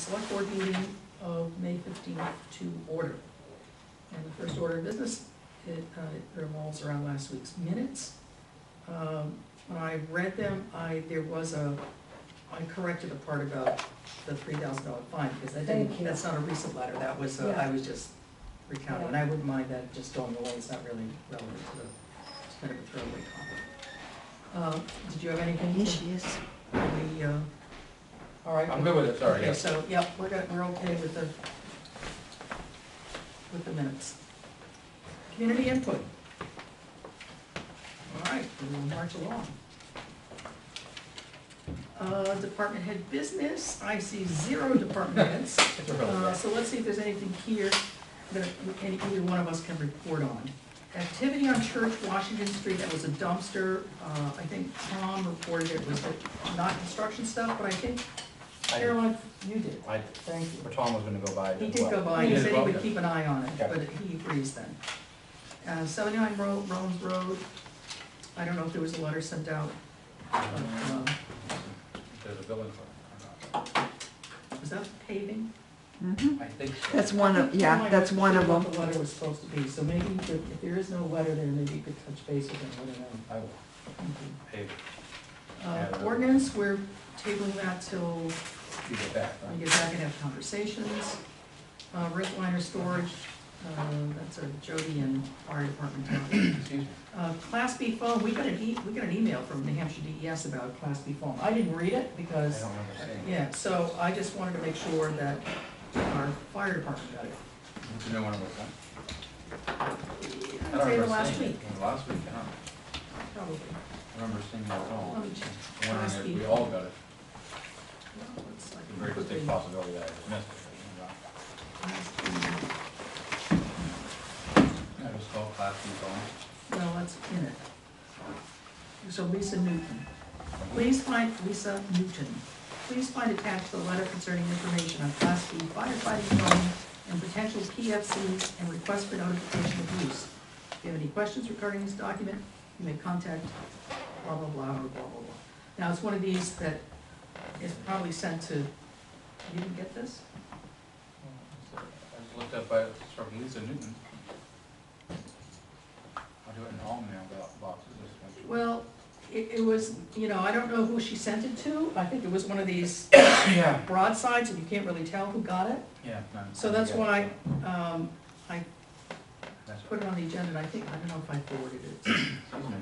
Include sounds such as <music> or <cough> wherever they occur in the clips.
select board meeting of May fifteenth to order. And the first order of business, it, uh, it revolves around last week's minutes. Um, when I read them, I, there was a, I corrected the part about the three thousand dollar fine, because that Thank didn't, you. that's not a recent letter, that was, uh, Yeah. I was just recounting, and I wouldn't mind that just going away, it's not really relevant to the, it's kind of a throwaway comment. Uh, did you have anything? To- is. we, uh, all right. I'm good with it, sorry, Okay, yeah. so, yep, we're good, we're okay with the, with the minutes. Community input. All right, we will march along. Uh, department head business, I see zero department <laughs> heads. It's Uh, so let's see if there's anything here that any, either one of us can report on. Activity on Church, Washington Street, that was a dumpster, uh, I think Tom reported it was not construction stuff, but I think Caroline, you did, I, thank you. but Tom was gonna go by He did well. go by, he did said he well, would yeah. keep an eye on it, Okay. but he agrees then. Uh, seventy-nine Ro- Rollins Road, I don't know if there was a letter sent out, but, um, There's a building for was that paving? Mhm. I think so. That's one of, yeah, Caroline that's wasn't one sure of what them. the letter was supposed to be, so maybe you could, if there is no letter there, maybe you could touch base with him, let him know. I will Thank you. pay, Uh, ordinance, we're tabling that till you get back, we right? get back and have conversations. Uh, Rick Liner Storage, uh, that's a Jody and Fire Department. Excuse me. Uh, Class B foam, we got an e, we got an email from New Hampshire DES about Class B foam. I didn't read it I because, don't remember seeing it. yeah, so I just wanted to make sure that our fire department got it. You know when it was done? I I'd don't say the remember last seeing it. week, Last week, I don't probably. I remember seeing that at all. Let me check. I'm Class Wondering B if we all got it. No, that's in it. So Lisa Newton. Please find Lisa Newton. Please find attached the letter concerning information on Class B firefighting foam and potential PFCs and request for notification of use. If you have any questions regarding this document, you may contact blah, blah, blah, or blah, blah, blah. Now, it's one of these that is probably sent to, you didn't get this? I just looked up by, it's from Lisa Newton. I'll do it in all mail boxes, just to make sure. Well, it, it was, you know, I don't know who she sent it to. I think it was one of these <coughs> Yeah. broadsides, and you can't really tell who got it. Yeah. no, So that's why, um, I That's put it on the agenda, and I think, I don't know if I forwarded it. <coughs> Excuse me.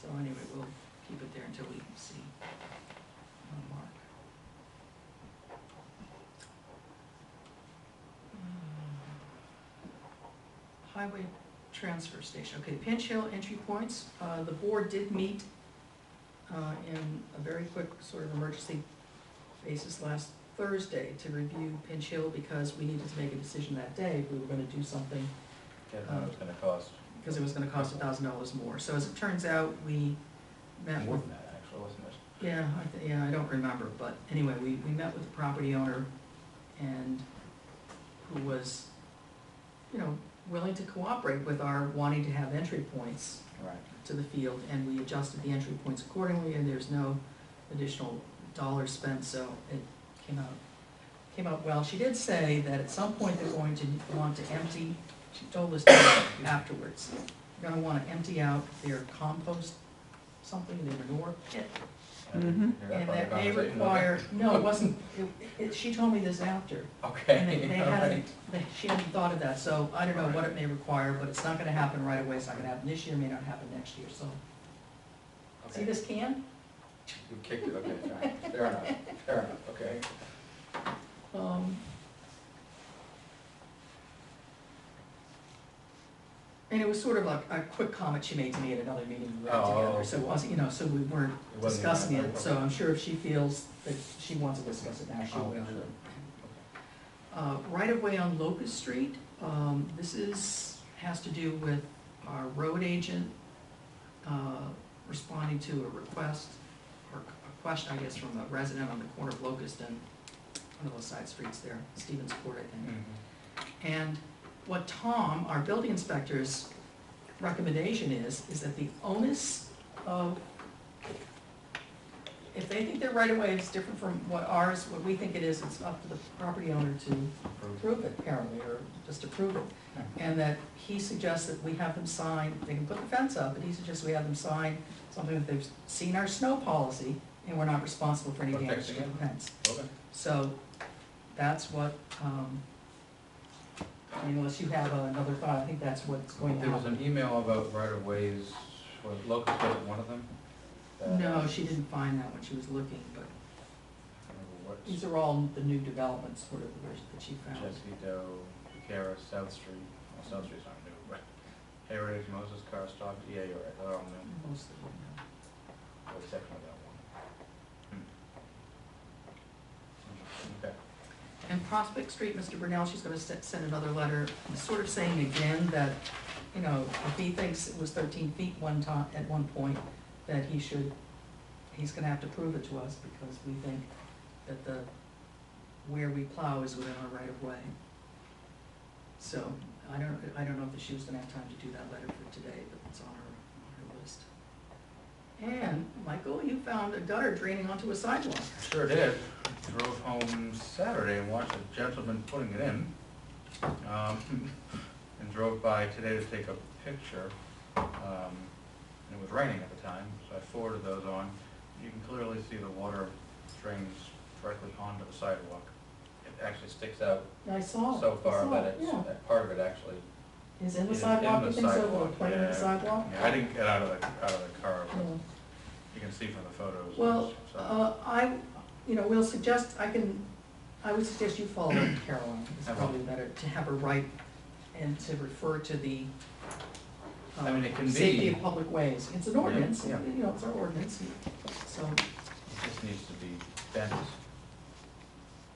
So anyway, we'll keep it there until we see uh, Mark. Uh, Highway transfer station, okay, Pinch Hill entry points, uh, the board did meet uh, in a very quick sort of emergency basis last Thursday to review Pinch Hill because we needed to make a decision that day if we were gonna do something Get what it's gonna cost. because it was gonna cost a thousand dollars more. So as it turns out, we met More with, than that, actually, wasn't it? yeah, I, thi- yeah, I don't remember, but anyway, we, we met with the property owner and who was, you know, willing to cooperate with our wanting to have entry points Right. to the field, and we adjusted the entry points accordingly, and there's no additional dollars spent, so it came out, came out well. She did say that at some point they're going to want to empty, she told us that afterwards. They're gonna wanna empty out their compost, something, their manure pit, Mhm. And that may require, no, it <laughs> wasn't, it, it, she told me this after. Okay. And they- they all right. hadn't, they, she hadn't thought of that, so I don't know what it may require, but it's not gonna happen right away, it's not gonna happen this year, may not happen next year, so. See Okay. this can? You kicked it, okay, fine. fair enough, fair enough, okay. And it was sort of like a quick comment she made to me at another meeting we had Oh, together, so it wasn't, you know, so we weren't It wasn't discussing it, so I'm sure if she feels that she wants to discuss it now, she Oh, will. sure. Uh, right of way on Locust Street, um, this is, has to do with our road agent, uh, responding to a request, or a question, I guess, from a resident on the corner of Locust and one of those side streets there, Stevens Court, I think. Mhm. And what Tom, our building inspector's recommendation is, is that the onus of if they think their right of way is different from what ours, what we think it is, it's up to the property owner to approve it apparently, or just approve it. And that he suggests that we have them sign, they can put the fence up, but he suggests we have them sign something that they've seen our snow policy, and we're not responsible for any damage to the fence. Okay. So, that's what, um, unless you have another thought, I think that's what's going to There was happen. an email about right-of-ways, was Locust wasn't one of them? That- No, she didn't find that when she was looking, but I don't remember what- these are all the new developments, sort of, that she found. Jesse Doe, Bucara, South Street, well, South Street's not new, but Heritage, Moses Car Stop, yeah, you're right, they're all new, Most of them, yeah. except for that one. Hmm. Okay, And Prospect Street, Mr. Brunel, she's gonna se- send another letter, sort of saying again that, you know, if he thinks it was thirteen feet one time, at one point, that he should, he's gonna have to prove it to us, because we think that the, where we plow is within our right of way. So, I don't, I don't know if she was gonna have time to do that letter for today, but it's on her, on her list. And, Michael, you found a gutter draining onto a sidewalk. sure did, drove home Saturday and watched a gentleman putting it in. Um, <laughs> and drove by today to take a picture, um, and it was raining at the time, so I forwarded those on. You can clearly see the water drains directly onto the sidewalk. It actually sticks out I saw it. so I far saw that it, it's, yeah. that part of it actually Is in the is in sidewalk, the you think so, sidewalk, playing in the yeah. sidewalk? Yeah, I didn't get out of the, out of the car, but Yeah. you can see from the photos. Well, so- uh, I, you know, we'll suggest, I can, I would suggest you follow up with Caroline, it's I will. probably better to have her write and to refer to the uh, I mean, it can safety be- of public ways, it's an ordinance, yeah. you know, it's our ordinance, so, It just needs to be bent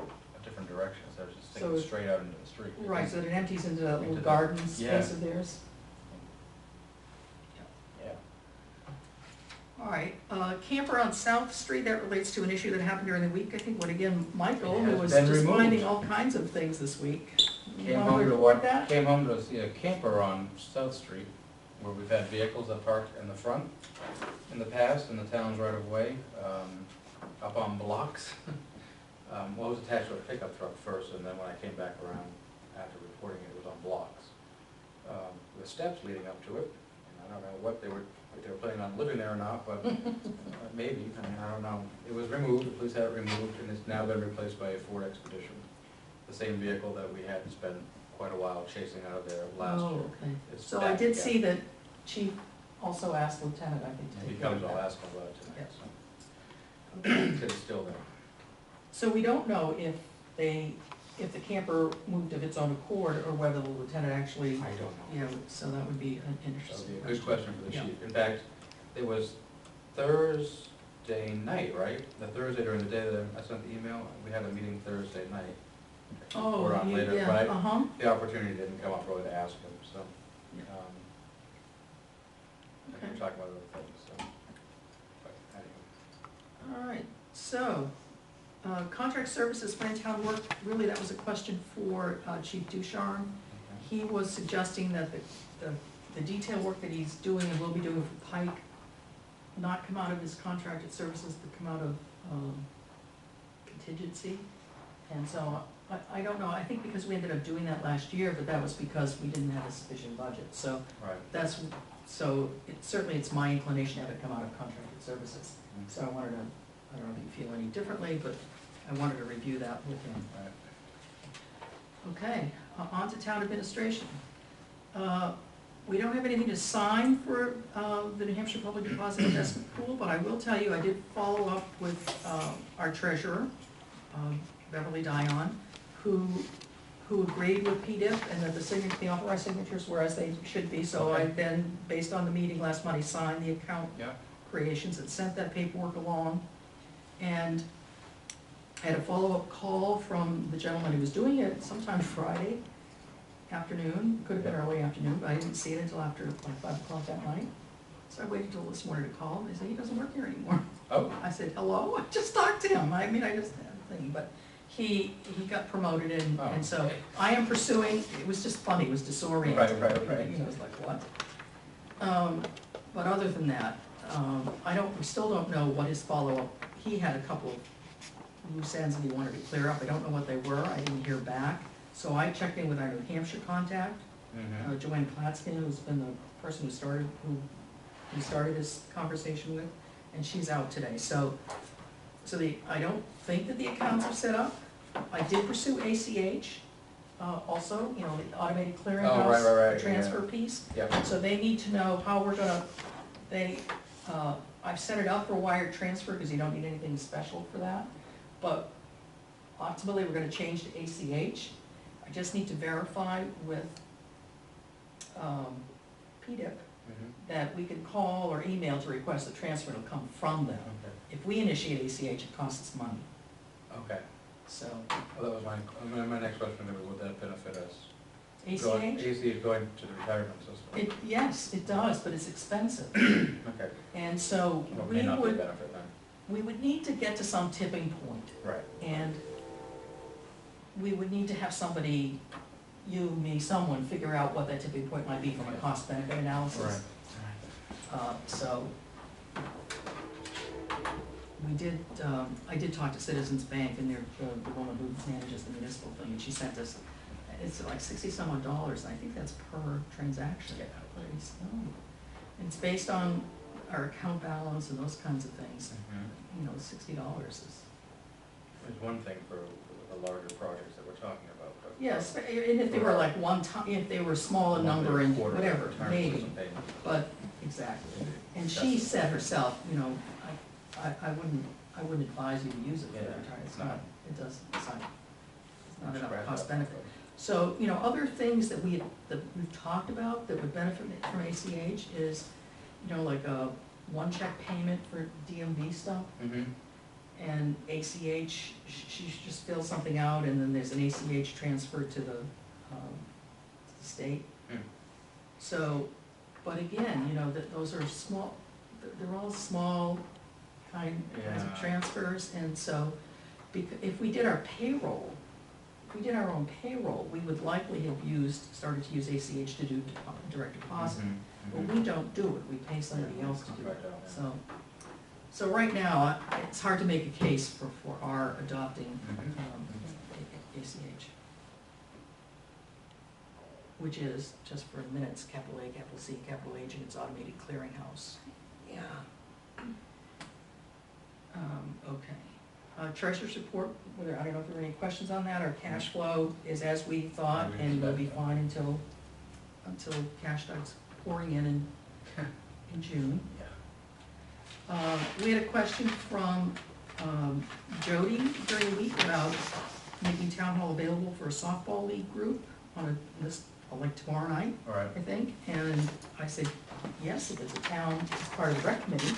a different direction, instead of just sticking So- straight out into the street. right, so that it empties into that little garden yeah. space of theirs. Yeah. All right, uh, camper on South Street, that relates to an issue that happened during the week, I think, what again, Michael, It who has was been just removed. finding all kinds of things this week. You Came wanna home to report watch, that? came home to see a camper on South Street, where we've had vehicles that parked in the front in the past, in the town's right of way, um, up on blocks. <laughs> Um, well, it was attached to a pickup truck first, and then when I came back around after reporting it, it was on blocks. Um, with steps leading up to it, and I don't know what they were, if they were planning on living there or not, but uh, maybe, I mean, I don't know. It was removed, the police had it removed, and it's now been replaced by a Ford Expedition the same vehicle that we had spent quite a while chasing out of there last year. Oh, okay. It's So I back did again. see that chief also asked lieutenant, I think, to And he take care of comes, I'll that. ask him about it tonight, so. It's still there. So we don't know if they, if the camper moved of its own accord, or whether the lieutenant actually, I don't know. you know, so that would be an That would interesting be a question. good question for the Yeah. chief. In fact, it was Thursday night, right? The Thursday during the day that I sent the email, we had a meeting Thursday night. Oh, Report on you- later, yeah, but I- uh-huh, The opportunity didn't come up really to ask him, so. Yeah. um, I Okay. can talk about other things, so. But anyway. all right, so, uh, contract services for in-town work, really, that was a question for uh, Chief Ducharme. He was suggesting that the, the, the detail work that he's doing and will be doing for Pike not come out of his contracted services, but come out of, um, contingency. And so, I, I don't know, I think because we ended up doing that last year, but that was because we didn't have a sufficient budget, so Right. that's, so it, certainly it's my inclination to have it come out of contracted services. So I wanted to, I don't know if you feel any differently, but I wanted to review that with him. Okay, uh, on to town administration. Uh, We don't have anything to sign for uh, the New Hampshire Public Deposit Investment Pool, but I will tell you, I did follow up with uh, our treasurer, um, Beverly Dion, who, who agreed with PDIP and that the signature, the authorized signatures were as they should be. So I Okay. then, based on the meeting last Monday, signed the account Yeah, creations and sent that paperwork along. And I had a follow-up call from the gentleman who was doing it sometime Friday afternoon, could have been early afternoon, but I didn't see it until after like five o'clock that night. So I waited till this morning to call, and they said, he doesn't work here anymore. oh, I said, hello, I just talked to him, I mean, I just had a thing, but he, he got promoted and, Oh, and so. I am pursuing, it was just funny, it was disorienting. Right, right, right. You know, it's like, what? Um, but other than that, um, I don't, we still don't know what his follow-up, he had a couple of loose ends that he wanted to clear up, I don't know what they were, I didn't hear back. So I checked in with our New Hampshire contact, Mhm. uh, Joanne Platskin, who's been the person who started, who we started this conversation with, and she's out today, so, so the, I don't think that the accounts are set up. I did pursue ACH, uh, also, you know, the automated Oh, right, clearinghouse, right, the right, transfer piece. Yeah, So they need to know how we're gonna, they, uh, I've set it up for wired transfer, because you don't need anything special for that. But ultimately, we're gonna change to ACH. I just need to verify with, um, PDIP mhm, that we can call or email to request a transfer, it'll come from them. okay, If we initiate ACH, it costs us money, okay. so Well, that was my, my, my next question, was would that benefit us? Going- ACH, ACH going to the retirement system, it, yes, it does, but it's expensive. <coughs> okay, And so well, we may not be a would, benefit then, we would need to get to some tipping point. right, And we would need to have somebody, you, me, someone, figure out what that tipping point might be from a cost benefit analysis. Uh, so, we did, um, I did talk to Citizens Bank and they're, the, the woman who manages the municipal thing, and she sent us, it's like sixty some odd dollars, and I think that's per transaction. Yeah. Slow. And It's based on our account balance and those kinds of things, Mhm. you know, sixty dollars is There's one thing for the larger projects that we're talking about, but. Yes, and if they were like one time, if they were small in number and whatever, maybe, but, exactly. And she said herself, you know, I, I, I wouldn't, I wouldn't advise you to use it for Yeah, retirement, it's no. not, it doesn't, it's not, it's not enough cost benefit. So, you know, other things that we, that we've talked about that would benefit from ACH is, you know, like a one check payment for DMV stuff. Mhm. And ACH, sh- she just fills something out, and then there's an ACH transfer to the, um, to the state. Hmm. So, but again, you know, that, those are small, they're- they're all small kind, kinds of Yeah. transfers, and so, if we did our payroll, if we did our own payroll, we would likely have used, started to use ACH to do depo- direct deposit. Mhm, But we don't do it, we pay somebody else to do it, Contract out, yeah. so. So right now, I- it's hard to make a case for, for our adopting, Mhm. um, A- A- ACH. Which is, just for minutes, capital A, capital C, capital H, and it's automated clearinghouse. Yeah. Um, okay. Uh, treasurer's report, whether, I don't know if there are any questions on that, our cash flow is as we thought, and we'll be fine until, until cash starts pouring in in, in June. Yeah. Um, we had a question from, um, Jody during the week about making town hall available for a softball league group on a, this, like tomorrow night, All right, I think, and I said, yes, if it's a town, it's part of the rec committee,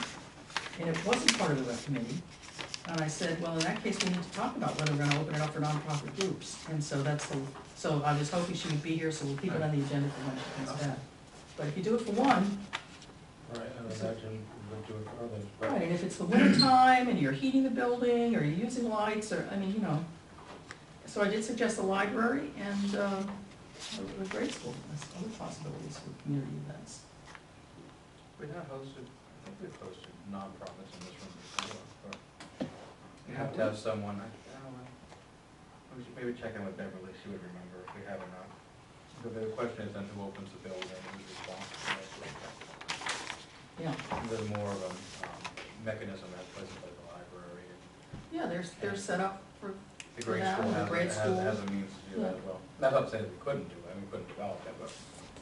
and it wasn't part of the rec committee. And I said, well, in that case, we need to talk about whether we're gonna open it up for nonprofit groups, and so that's the, so I was hoping she would be here, so we'll keep it on the agenda for when she comes back. But if you do it for one, all right, I would imagine we'll do it for others, but. Right, and if it's the winter time and you're heating the building or you're using lights or, I mean, you know. So I did suggest the library and, um, the the grade school, as other possibilities for community events. We not hosted, I think we've hosted nonprofits in this room before, but we have to have someone, I, I don't know. We should maybe check in with Beverly, she would remember if we have or not. But the question is then who opens the building, who's responsible, that sort of thing. Yeah, There's more of a um, mechanism at places like the library and yeah, they're, they're set up for, the grade school the has, grade has, has a means to do that as well. That's not saying that we couldn't do it, we couldn't develop that, but.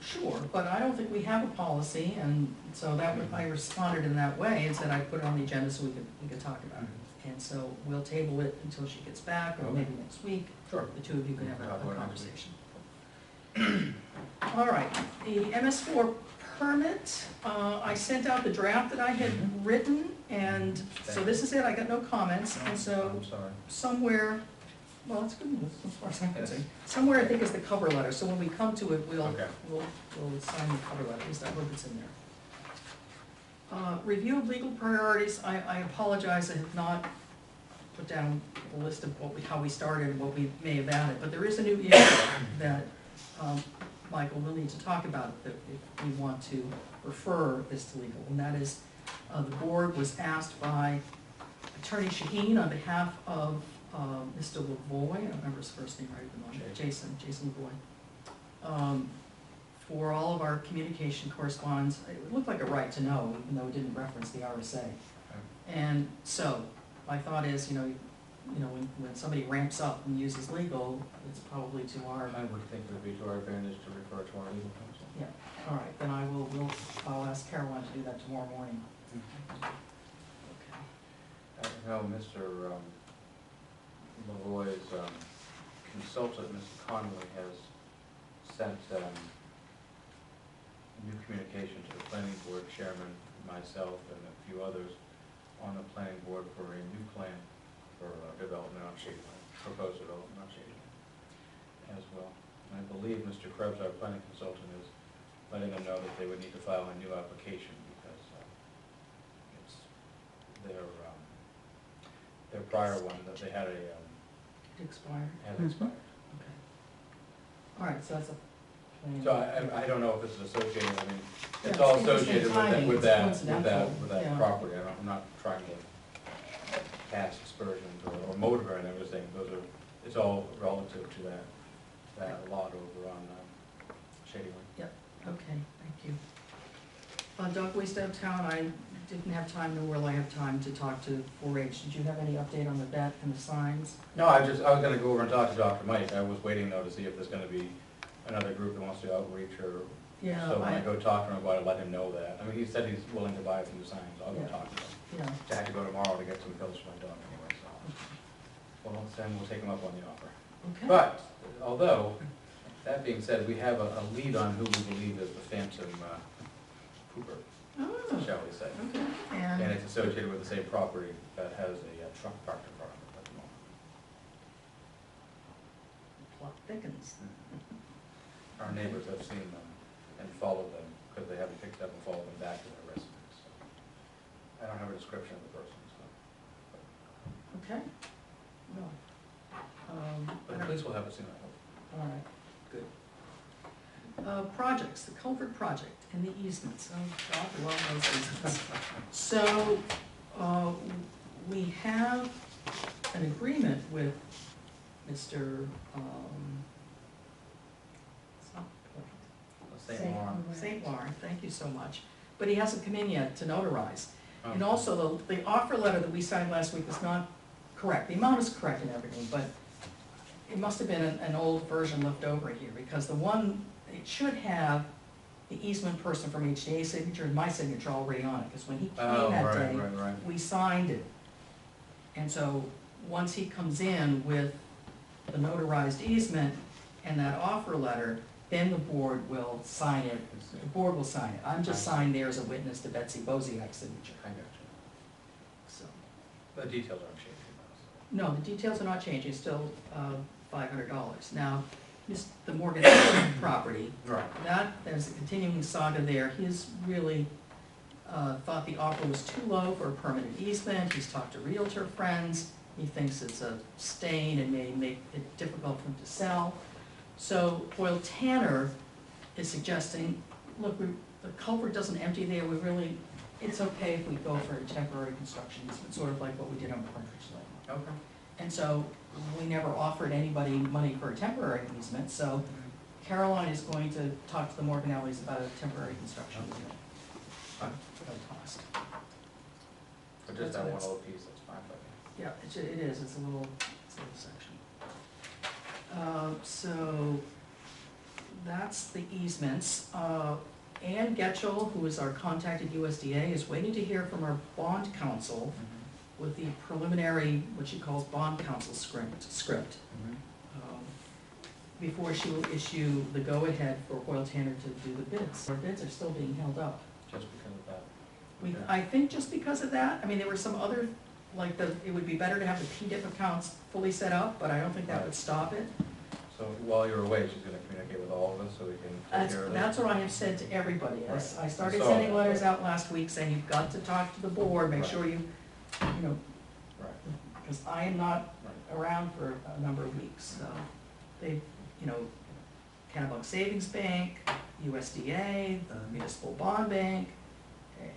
sure, but I don't think we have a policy and so that would, I responded in that way and said I'd put it on the agenda so we could, we could talk about it. And so we'll table it until she gets back or maybe next week. Sure. The two of you can have a- Talk a about it next week. conversation. All right, the MS four permit, uh, I sent out the draft that I had Mhm. written, and so this is it, I got no comments, and so I'm sorry. somewhere, well, that's good news, as far as I'm concerned. Somewhere I think is the cover letter, so when we come to it, we'll, Okay. we'll, we'll sign the cover letter, at least I hope it's in there. Uh, review of legal priorities, I, I apologize, I have not put down a list of what we, how we started and what we may have added, but there is a new issue that, um, Michael, we'll need to talk about, that if we want to refer this to legal, and that is, uh, the board was asked by Attorney Shaheen, on behalf of uh, Mr. Lavoy, I don't remember his first name right at the moment, Jason, Jason Lavoy, um, for all of our communication correspondence. It looked like a right to know, even though it didn't reference the RSA. And so, my thought is, you know, you know, when, when somebody ramps up and uses legal, it's probably to our, I would think it would be to our advantage to refer to our legal counsel. yeah, all right, then I will, will, I'll ask Caroline to do that tomorrow morning. Okay. I know Mr. um, Lavoy's um, consultant, Mr. Conway, has sent um, new communication to the planning board chairman, myself, and a few others on the planning board for a new plan for uh, development on Shady Lane, proposed development on as well. And I believe Mr. Krebs, our planning consultant, is letting them know that they would need to file a new application because uh, it's their, um, their prior one, that they had a, um, It expired? had Mhm. expired. Okay. All right, so that's a plan. So I, I- I don't know if this is associated, I mean, Yeah, it's all it's interesting associated with that, timing, with it's that, with that, coincidental, with that yeah. property, I don't, I'm not trying to cast aspersions or, or motive or anything, I'm just saying, those are, it's all relative to that, that lot over on, um, Shady Lane. Okay, thank you. On Dog Waste Downtown, I didn't have time, nor will I have time to talk to 4-H. Did you have any update on the vet and the signs? No, I just, I was gonna go over and talk to Dr. Mike, I was waiting though to see if there's gonna be another group that wants to outreach or, Yeah, so when I I, go talk to him about it, let him know that. I mean, he said he's willing to buy a few signs, I'll go Yeah. talk to him. Yeah, I had to go tomorrow to get some pills for my dog anyway, so. Well, then we'll take him up on the offer. okay. But, although, that being said, we have a, a lead on who we believe is the phantom uh, pooper, Oh, shall we say. okay, And and, it's associated with the same property that has a uh, truck parked in front of it at the moment. plot thickens. Our neighbors have seen them and followed them, because they haven't picked up and followed them back to their residence. I don't have a description of the person, so. Okay, No. um, But the police will have it soon, I hope. all right, good. Uh, projects, the culvert project and the easements, oh, God, love those easements. So, uh, we have an agreement with Mr., um, it's not, St. St. Laurent, thank you so much. But he hasn't come in yet to notarize. And also, the, the offer letter that we signed last week was not correct. The amount is correct and everything, but it must have been an, an old version left over here, because the one, it should have the easement person from HDA signature and my signature already on it, because when he Oh, came that right, day, right, right. we signed it. And so, once he comes in with the notarized easement and that offer letter, then the board will sign it, the board will sign it. I'm just signed there as a witness to Betsy Boziak's signature, I got so. The details aren't changing. No, the details are not changing, it's still uh, five hundred dollars. Now, this, the Morgan <coughs> property. Right. that, there's a continuing saga there. He's really uh, thought the offer was too low for a permanent easement. He's talked to Realtor friends. He thinks it's a stain and may make it difficult for him to sell. So Hoyle Tanner is suggesting, look, we, the culvert doesn't empty there, we really, it's okay if we go for a temporary construction easement, sort of like what we did on Partridge Lane. Okay. And so we never offered anybody money for a temporary easement, so Caroline is going to talk to the Morganellis about a temporary construction easement. Fine. For no cost. But just that one little piece, that's fine me. Yeah, it's, it is, it's a little, it's a little. Uh, so, that's the easements. Uh, Ann Getchell, who is our contact at USDA, is waiting to hear from our bond counsel with the preliminary, what she calls bond counsel script, script. um, before she will issue the go-ahead for Hoyle Tanner to do the bids. Our bids are still being held up. Just because of that. We. I think just because of that, I mean, there were some other, like the, it would be better to have the P-DIP accounts fully set up, but I don't think that would stop it. So while you're away, she's gonna communicate with all of us so we can take That's, care of that's what I have said to everybody. I s- I started So- sending letters out last week saying you've got to talk to the board, make Right. sure you, you know, Right, because I am not right. around for a number of weeks, so they, you know, Kennebunk Savings Bank, USDA, the Municipal Bond Bank. eh,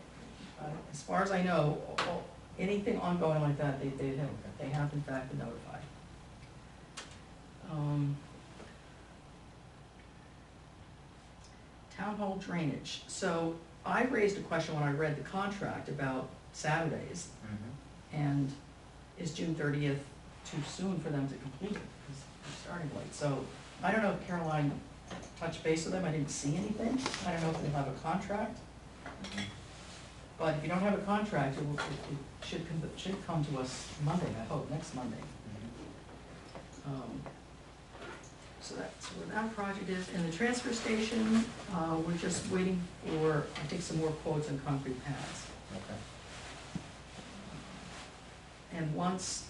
As far as I know, all- anything ongoing like that, they, they have, they have in fact been notified. Um, Town hall drainage, so I raised a question when I read the contract about Saturdays, Mhm. and is June thirtieth too soon for them to complete it, because they're starting late, so, I don't know if Caroline touched base with them, I didn't see anything, I don't know if they have a contract, Mhm. But if you don't have a contract, it will, it, it should come, it should come to us Monday, I hope, next Monday. Mhm. Um, So that's where that project is, and the transfer station, uh, we're just waiting for, I think, some more quotes on concrete pads. Okay. And once,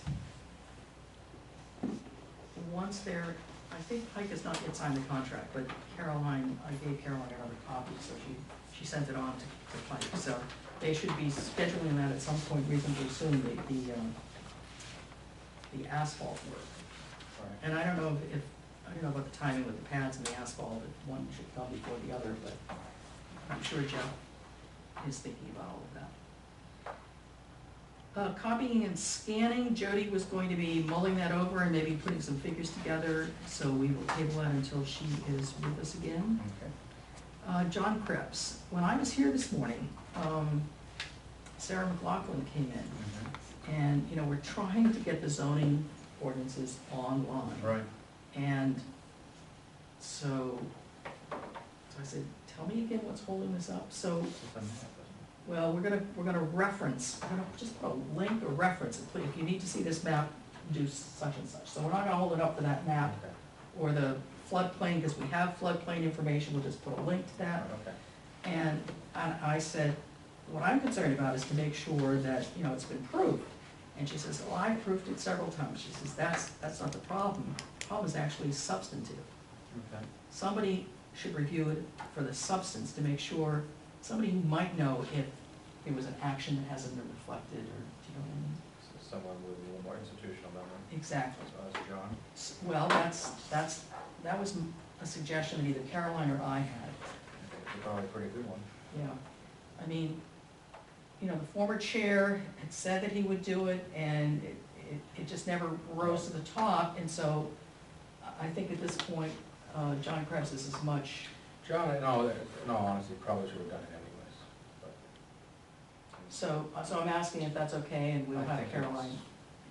once they're, I think Pike has not yet signed the contract, but Caroline, I gave Caroline another copy, so she, she sent it on to, to Pike. So they should be scheduling that at some point reasonably soon, the, the, um, the asphalt work. And I don't know if- if, I don't know about the timing with the pads and the asphalt, if one should come before the other, but I'm sure Jeff is thinking about all of that. Uh, copying and scanning, Jody was going to be mulling that over and maybe putting some figures together, so we will table that until she is with us again. Okay. Uh, John Krebs, when I was here this morning, um, Sarah McLaughlin came in, Mhm. and, you know, we're trying to get the zoning ordinances online. Right. And so, so I said, tell me again what's holding this up, so, It's just a map, isn't it? well, we're gonna, we're gonna reference, we're gonna just put a link or reference, if you need to see this map, do such and such, so we're not gonna hold it up to that map or the floodplain, because we have floodplain information, we'll just put a link to that. Oh, okay. And I, I said, what I'm concerned about is to make sure that, you know, it's been proved. And she says, well, I proved it several times. She says, that's, that's not the problem. The problem is actually substantive. Okay. Somebody should review it for the substance to make sure, somebody who might know if it was an action that hasn't been reflected, or, do you know what I mean? So someone with a little more institutional memory, Exactly. as well as John. S- Well, that's, that's, that was a suggestion that either Caroline or I had. It's probably a pretty good one. Yeah, I mean, you know, the former chair had said that he would do it, and it, it, it just never rose to the top, and so I- I think at this point, uh, John Krebs is as much, John, no, all honesty, probably should have done it anyways, but. so, uh, so I'm asking if that's okay, and we'll I have think it's- Caroline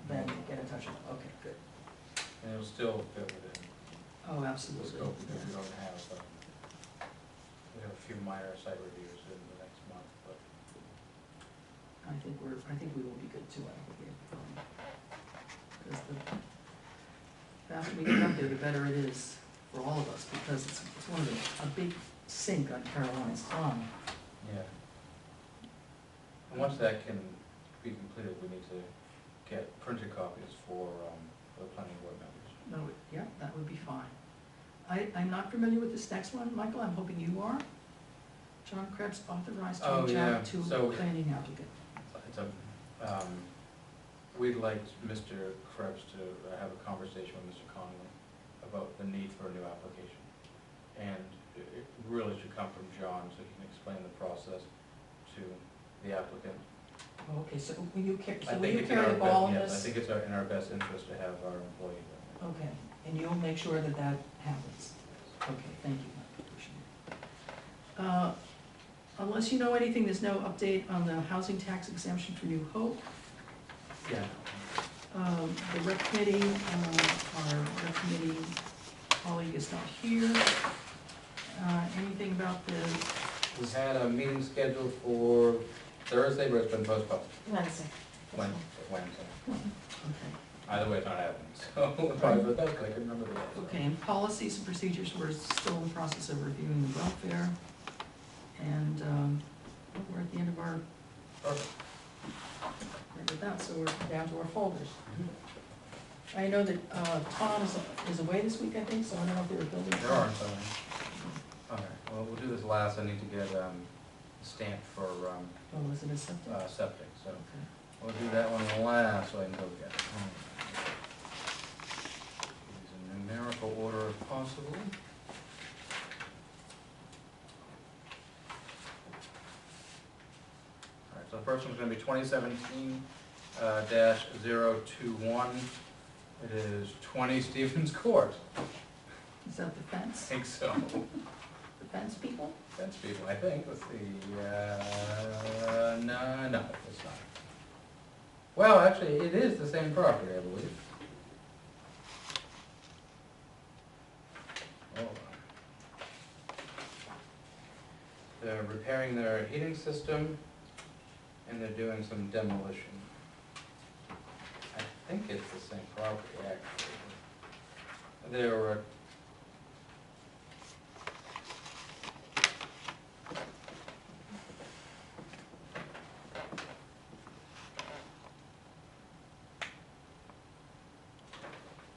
then get in touch with, him, okay, good. And it'll still fit within Oh, absolutely. scope because we don't have, we have a few minor site reviews in the next month, but. I think we're, I think we will be good too, I think, because the faster we get up there, the better it is for all of us, because it's, it's one of the, a big sink on Caroline's time. Yeah. And once that can be completed, we need to get printed copies for, um, for the planning board members. No, yeah, that would be fine. I, I'm not familiar with this next one, Michael, I'm hoping you are. John Krebs authorized to Oh, reach yeah, out to so- planning applicant. It's a, um, we'd like Mr. Krebs to uh, have a conversation with Mr. Conley about the need for a new application. And it it really should come from John, so he can explain the process to the applicant. Okay, so will you, ca- I so will think you it's in carry our the ball best- on yes, I think it's our- in our best interest to have our employee. there. Okay, and you'll make sure that that happens? Okay, thank you, Mike. Uh, Unless you know anything, there's no update on the housing tax exemption for New Hope. Yeah. Um, The rec committee, uh, our rec committee colleague is not here. Uh, Anything about the, We had a meeting scheduled for Thursday, but it's been postponed, Wednesday. Wed- Wednesday. okay, Either way, it's not happening, <laughs> so, sorry about that, 'cause I couldn't remember the okay, and policies and procedures, we're still in the process of reviewing the welfare. And um, we're at the end of our, Perfect. we're at that, so we're down to our folders. I know that uh, Tom is, is away this week, I think, so I don't know if they were building. There are some. Okay, well, we'll do this last, I need to get, um, stamped for, um, Oh, is it a septic? uh, septic, so Okay. we'll do that one last, so I can go get it. Numerical order if possible. All right, so the first one's gonna be twenty seventeen uh, dash zero two one. It is twenty Stevens Court. Is that the I fence, think so. the fence people? Fence people, I think, let's see, uh, no, no, it's not. Well, actually, it is the same property, I believe. Hold on. They're repairing their heating system, and they're doing some demolition. I think it's the same property, actually. They're, uh,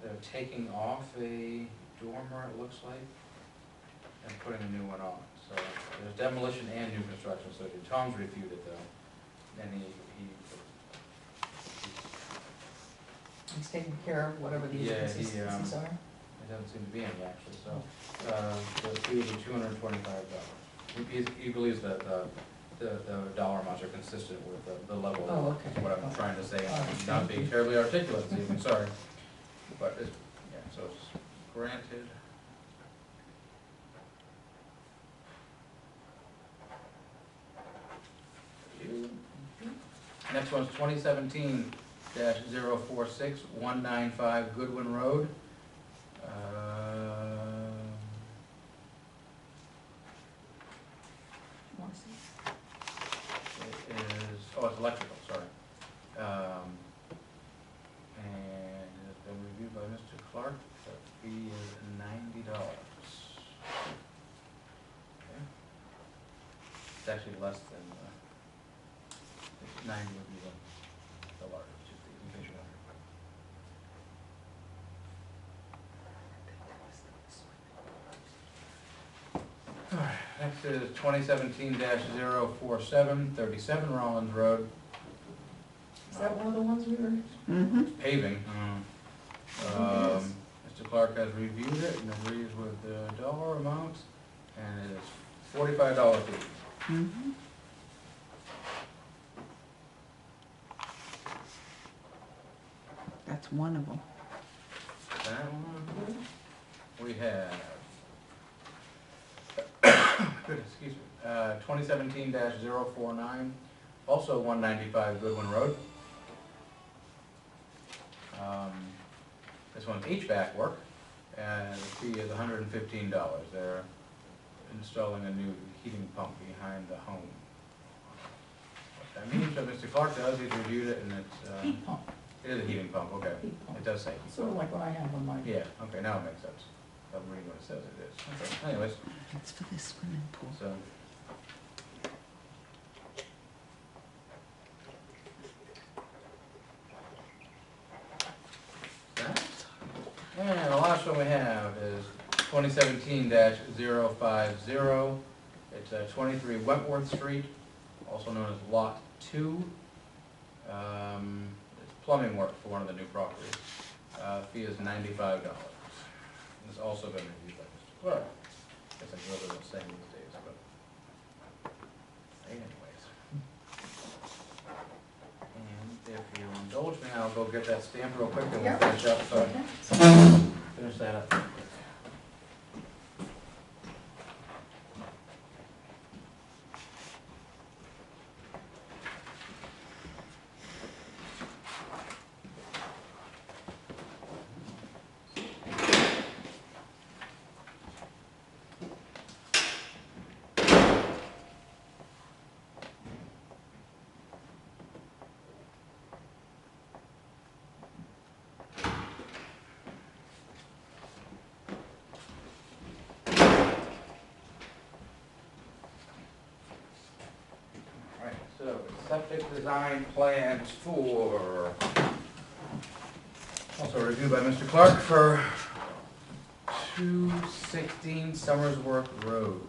They're taking off a dormer, it looks like, and putting a new one on. So there's demolition and new construction, so Tom's reviewed it though. And he, he, He's taking care of whatever the Yeah, he, inconsistencies um, are. there doesn't seem to be any actually, so, uh, the fee is two hundred and twenty-five dollars. He, he believes that, uh, the, the dollar amounts are consistent with the, the level. Oh, okay. What I'm trying to say, I'm not being terribly articulate this evening, sorry. But it's, yeah, so it's granted. You. Next one's twenty seventeen dash zero four six one nine five Goodwin Road. Um, Want to see? It is, oh, it's electrical, sorry. Um, And it has been reviewed by Mr. Clark, the fee is ninety dollars. It's actually less than, uh, ninety would be the, the largest, just in case you're wondering. Alright, next is twenty seventeen 47 37 Rollins Road. Is that one of the ones we were? Mm-hmm. Paving. I think. Um, Mr. Clark has reviewed it and agrees with the dollar amount, and it is forty-five dollar fee. Mm-hmm. That's one of them. That one, we have, 2017-049, also 195 Goodwin Road. Um, This one's HVAC work, and the fee is $115. They're installing a new heating pump behind the home. What that means, what Mr. Clark does, he's reviewed it, and it's, uh, heat pump, it is a heating pump, okay. heat pump, It does say heat sort of like what I have on my. Yeah, okay, now it makes sense. I'm reading what it says it is. Okay, anyways, It's for this swimming pool. so, 2017-050. It's uh, 23 Wentworth Street, also known as Lot 2. Um, It's plumbing work for one of the new properties. Uh, Fee is $95. It's also been reviewed by Mr. Clark. Guess I can live with the saying these days, but anyways. And if you indulge me, I'll go get that stamp real quick and we'll finish up, sorry. Finish that up. Design plans for, also reviewed by Mr. Clark for two sixteen Somersworth Road.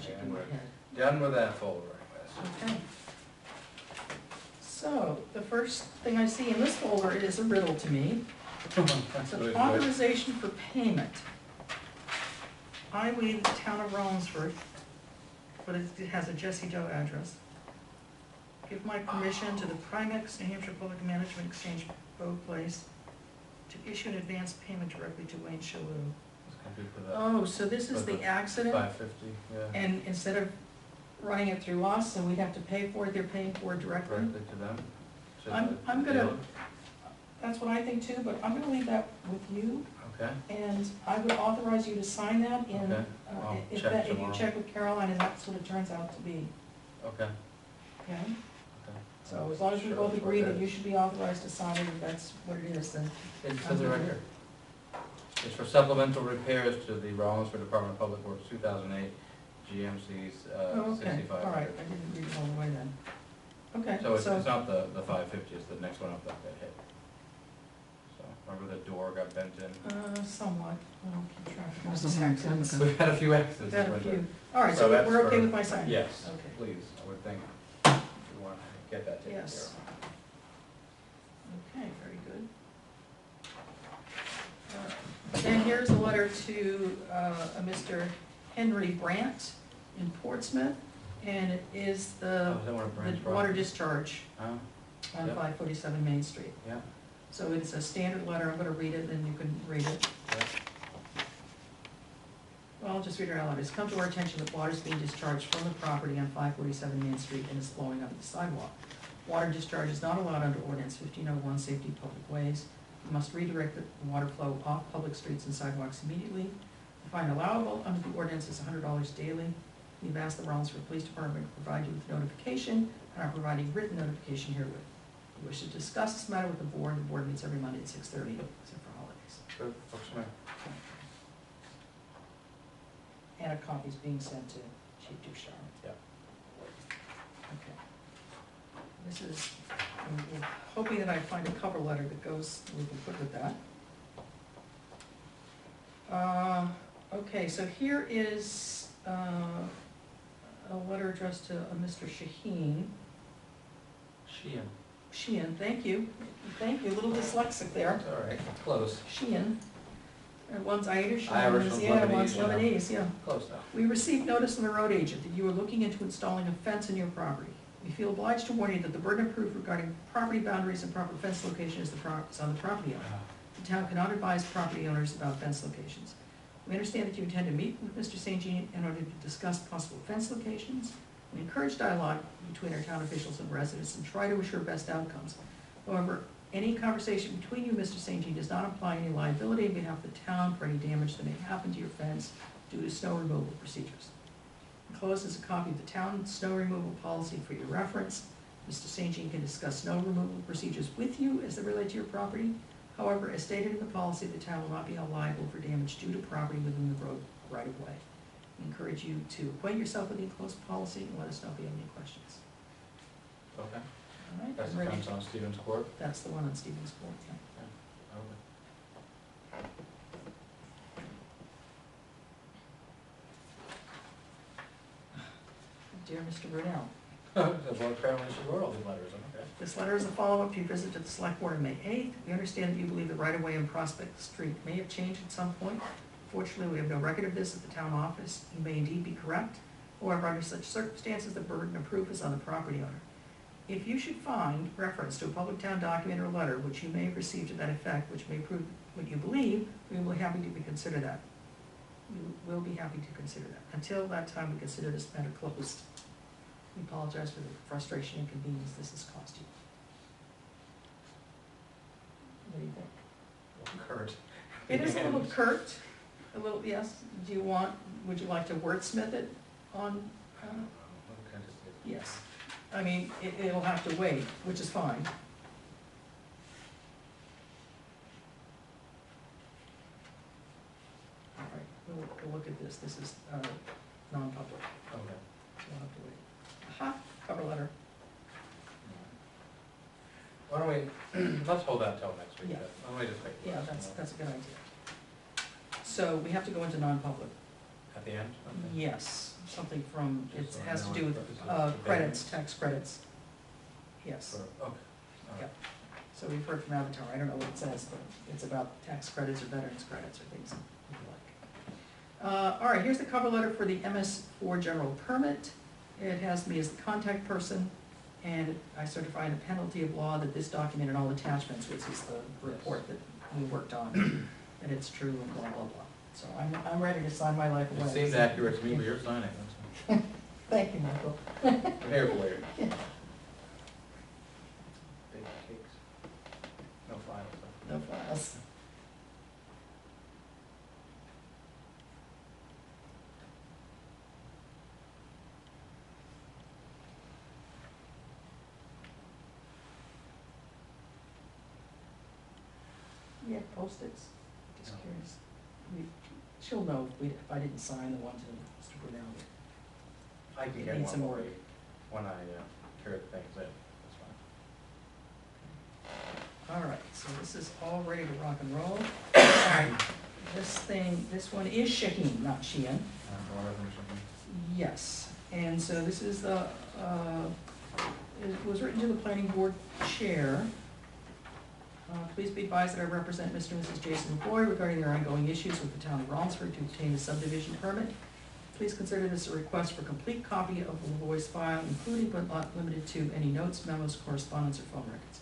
Should And go we're done with that folder, I Okay. So, the first thing I see in this folder is a riddle to me. guess. It's an authorization for payment. I, we, the town of Rollinsford, but it it has a Jesse Joe address. Give my permission to the Primex New Hampshire Public Management Exchange Boat Place to issue an advance payment directly to Wayne Shalou. It's for the Oh, so this is the the accident, five fifty, yeah, and instead of running it through us, and we'd have to pay for it, they're paying for it directly? directly to them. to I'm- the I'm gonna- dealer. That's what I think too, but I'm gonna leave that with you, Okay, and I would authorize you to sign that in, Okay. uh, I'll if check that, if you tomorrow. check with Caroline, and that's what it turns out to be, okay, okay? okay. So as long as we Sure, both agree it that you should be authorized to sign it, if that's what it is, then, It's for the record. It's for supplemental repairs to the Rollinsford Department of Public Works two thousand eight GMC's oh, uh, okay, sixty-five all right, hundred. I didn't read it all the way then. Okay, So it's, so, it's not the, the five fifty, it's the next one up that got hit. So, remember the door got bent in? uh, somewhat, I don't keep track of was those a long time accidents. ago. We've had a few accidents. We've had a this winter. few, all right, So so that's we're okay for- with my signing? Yes, Okay. please, I would think, if you want to get that taken care Yes. of. Okay, very good. Uh, And here's a letter to uh, a Mr. Henry Brandt in Portsmouth, and it is the, Oh, is that one of Brent's the water discharge Oh, on Yep. five forty-seven Main Street. yeah, So it's a standard letter, I'm gonna read it, and you can read it. yeah. Well, I'll just read it out loud. It's come to our attention that water is being discharged from the property on five forty-seven Main Street and is flowing onto the sidewalk. Water discharge is not allowed under ordinance fifteen oh one, safety of public ways. Must redirect the water flow off public streets and sidewalks immediately. The fine allowable under the ordinance is hundred dollars daily. We've asked the Rollinsford Police Department to provide you with notification, and are providing written notification herewith. If you wish to discuss this matter with the board, the board meets every Monday at six thirty, except for holidays. Good, works for me. And a copy's being sent to Chief Ducharme. Yep. Okay. This is, I'm I'm hoping that I find a cover letter that goes, we can put with that. Uh, okay, so here is, uh, a letter addressed to a Mr. Shaheen. Sheehan. Sheehan, thank you, thank you, a little dyslexic there. That's all right, close, Sheehan. And one's Irish and Irish, one's, one's yeah, one's Lebanese, you know. Lebanese, yeah. close now. We received notice from the road agent that you are looking into installing a fence in your property. We feel obliged to warn you that the burden of proof regarding property boundaries and proper fence location is the pro, is on the property owner. Uh-huh. The town cannot advise property owners about fence locations. We understand that you intend to meet with Mr. St. Jean in order to discuss possible fence locations. We encourage dialogue between our town officials and residents and try to assure best outcomes. However, any conversation between you, Mr. St. Jean, does not imply any liability on behalf of the town for any damage that may happen to your fence due to snow removal procedures. Enclosed is a copy of the town snow removal policy for your reference. Mr. St. Jean can discuss snow removal procedures with you as they relate to your property. However, as stated in the policy, the town will not be held liable for damage due to property within the road right of way. We encourage you to acquaint yourself with the enclosed policy and let us know if you have any questions. Okay, All right, that's I'm the ready. fence on Stevens Court. That's the one on Stevens Court, yeah. Okay. Dear Mr. Brunel, <laughs> Well, apparently she wrote all these letters, okay. This letter is a follow-up to your visit to the select board on May eighth. We understand that you believe the right-of-way in Prospect Street may have changed at some point. Fortunately, we have no record of this at the town office. You may indeed be correct. However, under such circumstances, the burden of proof is on the property owner. If you should find reference to a public town document or letter which you may have received to that effect, which may prove what you believe, we will be happy to consider that. We will be happy to consider that. Until that time, we consider this matter closed. We apologize for the frustration and inconvenience this has caused you. What do you think? Kurt. It is a little <laughs> curt, a little, yes, do you want, would you like to wordsmith it on, uh, Okay, yes. I mean, it, it'll have to wait, which is fine. All right, we'll, we'll look at this, this is, uh, non-public, Okay. so we'll have to wait. Aha, cover letter, Why don't we, <clears throat> let's hold that till next week, Yeah. then. Why don't we just make. the yeah, last that's, one? that's a good idea. So we have to go into non-public. at the end? Okay. Yes, something from, it Just so I has to know do what with purpose uh, it's credits, tax credits. Yes, For- Okay. All right. so we've heard from Avatar, I don't know what it says, but it's about tax credits or veterans credits or things like. Uh, all right, here's the cover letter for the MS four general permit. It has me as the contact person, and I certify in a penalty of law that this document and all attachments, which is the report that we worked on, that it's true and blah, blah, blah. So I'm, I'm ready to sign my life away. It seems accurate to me, but you're signing. Thank you, Michael. here for you. Big cakes. No files. No files. We have post-its, just No. curious. We, she'll know if we, if I didn't sign the one to Mr. Brunel. I can get needs one some when work. when I uh, carry the things in, that's fine. All right, so this is all ready to rock and roll. <coughs> This thing, this one is Shaheen, not Sheehan. Uh, something. Yes, and so this is the, uh, it was written to the planning board chair. Uh, Please be advised that I represent Mr. and Mrs. Jason McCoy regarding their ongoing issues with the town of Rollinsford to obtain a subdivision permit. Please consider this a request for complete copy of the Lavoy's file, including but not limited to any notes, memos, correspondence, or phone records.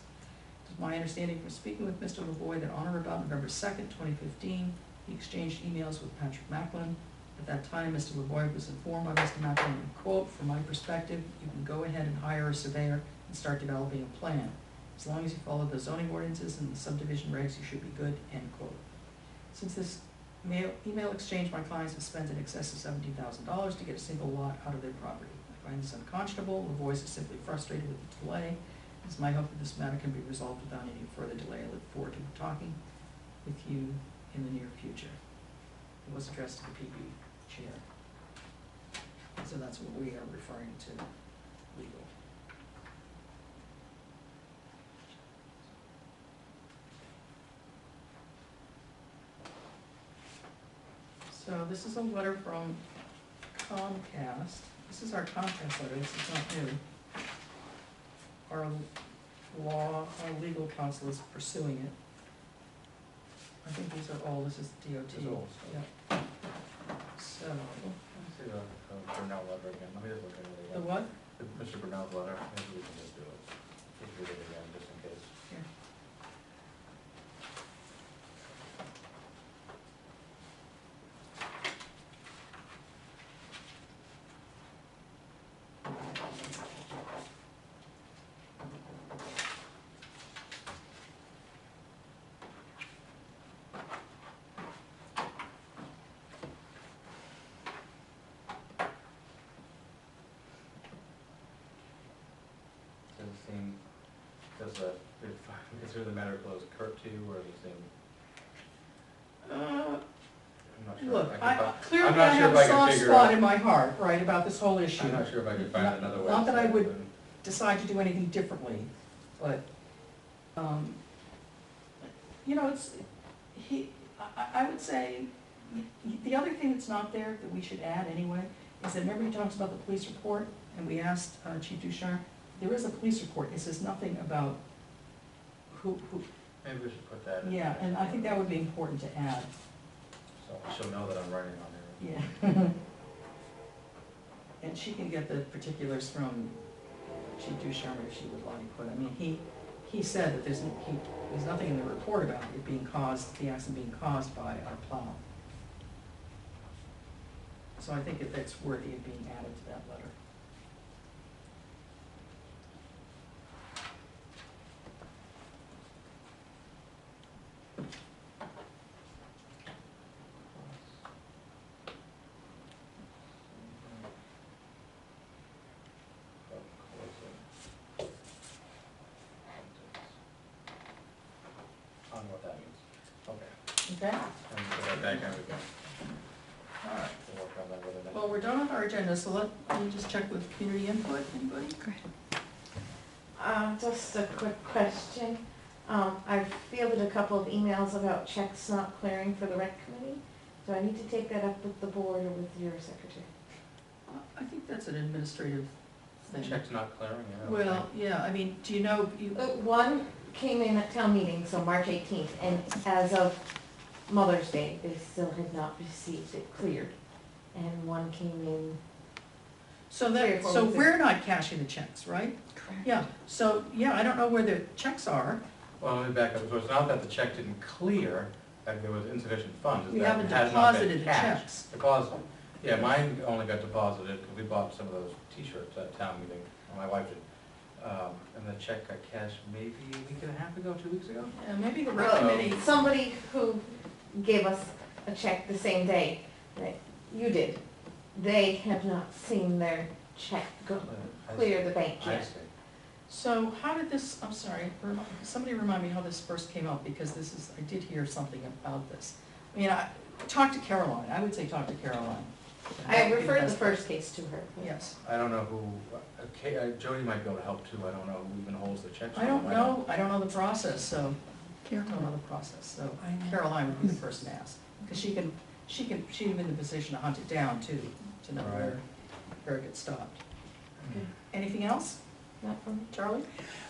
It is my understanding from speaking with Mr. Lavoy that on or about November second, twenty fifteen, he exchanged emails with Patrick Macklin. At that time, Mr. Lavoy was informed by Mr. Macklin, quote, "From my perspective, you can go ahead and hire a surveyor and start developing a plan. As long as you follow the zoning ordinances and the subdivision regs, you should be good," end quote. Since this mail, email exchange, my clients have spent in excess of seventeen thousand dollars to get a single lot out of their property. I find this unconscionable, Lavoy is simply frustrated with the delay. It's my hope that this matter can be resolved without any further delay. I look forward to talking with you in the near future. It was addressed to the PB chair. So that's what we are referring to legal. So this is a letter from Comcast. This is our Comcast letter, this is not new. Our law, our legal counsel is pursuing it. I think these are all, this is DOT. This is all stuff. Yep. So, Let me see the uh, Brunel letter again, let me just look at it the again. what? The- Mr. Brunel's letter, maybe we can just do it, just read it again, just in case. Here. Seem, does the, <laughs> there the matter close curt to you, or it seem, Uh, I'm not sure. Look, can I, fi- clearly I'm I not sure have if a I can soft figure spot out- in my heart, right, about this whole issue. I'm not sure if I could find Not- another way. Not to that I say it would decide to do anything differently, but, um, you know, it's, he, I, I- I would say, the other thing that's not there that we should add anyway, is that remember he talks about the police report, and we asked uh, Chief Ducharme, there is a police report, it says nothing about who, who, Maybe we should put that in. yeah, and I think that would be important to add, So she'll know that I'm writing on there. yeah. <laughs> And she can get the particulars from Chief Ducharme if she would like, but I mean, he, he said that there's, he, there's nothing in the report about it being caused, the accident being caused by our plow. So I think that that's worthy of being added to that letter. On what that means, okay, Okay? and put that back on again, All right. we'll work on that with it. Well, we're done with our agenda, so let, let me just check with community input, anybody? Great. Uh, just a quick question. Um, I've fielded a couple of emails about checks not clearing for the rec committee. Do I need to take that up with the board or with your secretary? I think that's an administrative The thing. check's not clearing, I don't Well, think. yeah, I mean, do you know, you, Uh, One came in at town meeting, so March eighteenth, and as of Mother's Day, they still had not received it cleared. And one came in, so Three or that, four so weeks we're not cashing the checks, right? Correct. Yeah, so, yeah, I don't know where the checks are. Well, let me back up, so it's not that the check didn't clear, like there was insufficient funds, it's We that it haven't has not been deposited the cashed. checks. Deposited, yeah, mine only got deposited, because we bought some of those t-shirts at town meeting, or my wife did. Um, and the check got cashed maybe a week and a half ago, two weeks ago? Yeah, maybe the rec well, committee, somebody who gave us a check the same day that you did, they have not seen their check go, Uh, I clear the bank I yet. see. so how did this, I'm sorry, remi- somebody remind me how this first came up, because this is, I did hear something about this. I mean, I, talk to Caroline, I would say talk to Caroline. I referred the first case to her. Yes, I don't know who, uh, Kay- uh, Jody might be able to help too, I don't know who even holds the checks. I don't know, I don't know the process, so, I don't know the process, so Caroline would be the person to ask. Because she can, she can, she'd be in the position to hunt it down too, to know where, Right. where it gets stopped. Okay. Anything else, Not from, Charlie?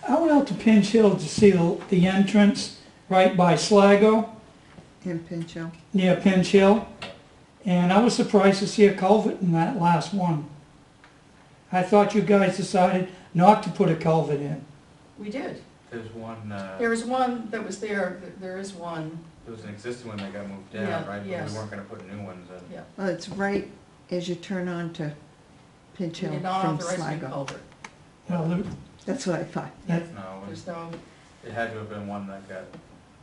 I went out to Pinch Hill to see the, the entrance right by Sligo, In Pinchot. near Pinch Hill. And I was surprised to see a culvert in that last one. I thought you guys decided not to put a culvert in. We did. There's one, uh, There was one that was there, there is one, there was an existing one that got moved Yeah, down, right? But yes. we weren't gonna put new ones in. yeah. Well, it's right as you turn on to Pinch We Hill did not from authorize Sligo. culvert. Well, there- That's what I thought. that, No, it was- There's no, it had to have been one that got,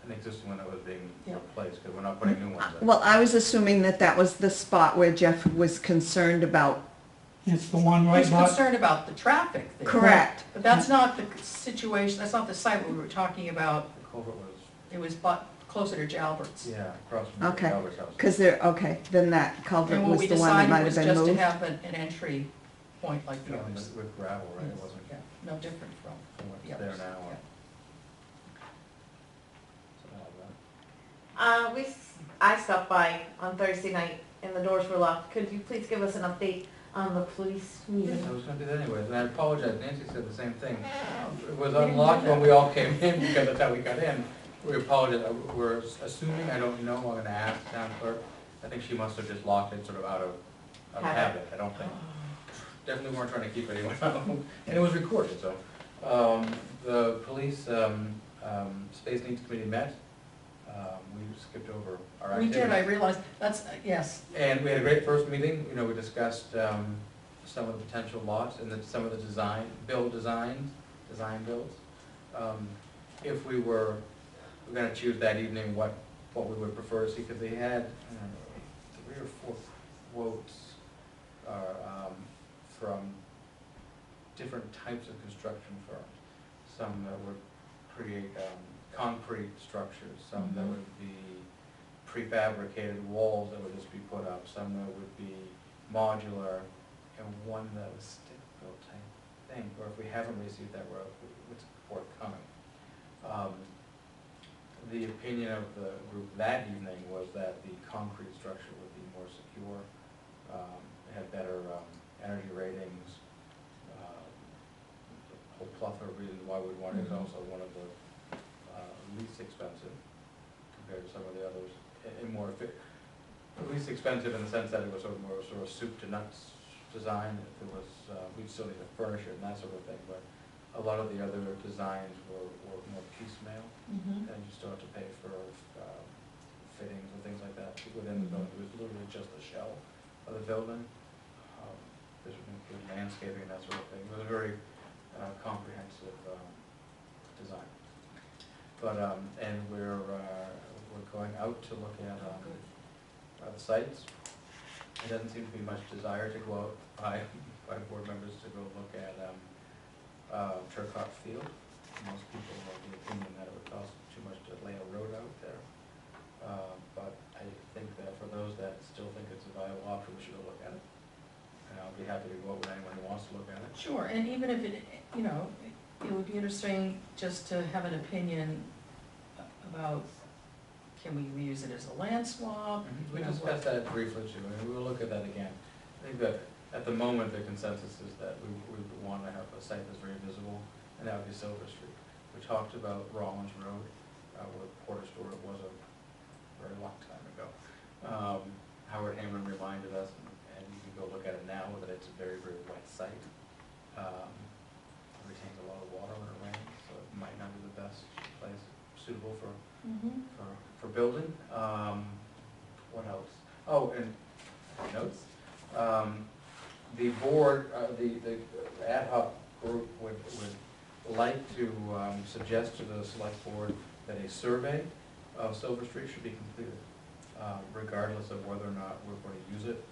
an existing one that was being Yep. replaced, because we're not putting new ones in. Well, I was assuming that that was the spot where Jeff was concerned about. it's the one right he's by, concerned about the traffic there. Correct. But that's not the situation, that's not the site we were talking about, The culvert was, it was but closer to Jalbert's. yeah, across from Okay. Albert's house. Because there, okay, then that culvert And what was we the one that decided might was have been just to moved. have an, an entry point like the Yeah, others. With with gravel, right, it Yes, wasn't yeah, No different from from the what's there others. now. or yeah. something like that. uh, we, s- I stopped by on Thursday night and the doors were locked. Could you please give us an update on the police meeting? I was gonna do that anyways, and I apologize, Nancy said the same thing. It was We didn't do unlocked when we all came in, because that's how we got in. We apologize, Uh, we're assuming, I don't know, I'm gonna ask the town clerk. I think she must have just locked it sort of out of, out of Habit. habit, I don't think. Definitely weren't trying to keep anyone <laughs> out, and it was recorded, so. Um, the police, um, um, Space Needs Committee met, um, we skipped over our We activities. did, I realized, that's, yes, And we had a great first meeting, you know, we discussed um, some of the potential lots and then some of the design, build designs, design builds. Um, If we were, we're gonna choose that evening what, what we would prefer to see, because they had uh, three or four quotes uh, um, from different types of construction firms. Some that would create um, concrete structures, some that Mhm. would be prefabricated walls that would just be put up, some that would be modular, and one that was stick-built type thing, or if we haven't received that, we're, it's forthcoming. Um, The opinion of the group that evening was that the concrete structure would be more secure, um, had better, um, energy ratings, um, a whole plethora of reasons why we'd want it, it's Mhm. also one of the, uh, least expensive compared to some of the others, and more least expensive in the sense that it was sort of more sort of soup to nuts design, if it was, uh, we'd still need to furnish it and that sort of thing, but a lot of the other designs were, were more piecemeal, mhm, and you still have to pay for, um, fittings and things like that within the building, it was literally just the shell of the building. Um, There's good landscaping and that sort of thing, it was a very, uh, comprehensive, um, design. But, um, and we're, uh, we're going out to look at, um, uh, the sites. There doesn't seem to be much desire to go out by, by board members to go look at, um, uh, Turcot Field. Most people are of the opinion that it would cost too much to lay a road out there. Uh, but I think that for those that still think it's a viable option, we should go look at it. And I'll be happy to go with anyone who wants to look at it. Sure, and even if it, you know, it would be interesting just to have an opinion about can we use it as a land swap? We You know, what- discussed that briefly too, and we'll look at that again. I think that at the moment, the consensus is that we, we want to have a site that's very visible, and that would be Silver Street. We talked about Rollins Road, uh, where Porter Stewart was a very long time ago. Um, Howard Hammond reminded us, and- and you can go look at it now, that it's a very, very wet site. Um, it Retains a lot of water when it rains, so it might not be the best place suitable for Mhm. for, for building. Um, what else? Oh, and notes. Um, the board, uh, the, the ad hoc group would, would like to, um, suggest to the select board that a survey of Silver Street should be completed, uh, regardless of whether or not we're going to use it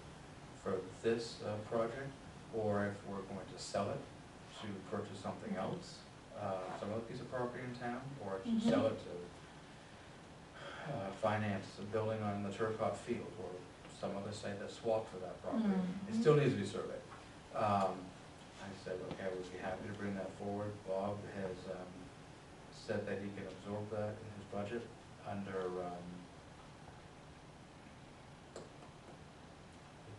for this, uh, project, or if we're going to sell it to purchase something else, uh, some other piece of property in town, or to Mhm. sell it to uh, finance a building on the Turcot Field or some other site that's swapped for that property. It Mhm. still needs to be surveyed. Um, I said, okay, I would be happy to bring that forward. Bob has, um, said that he can absorb that in his budget under, um, I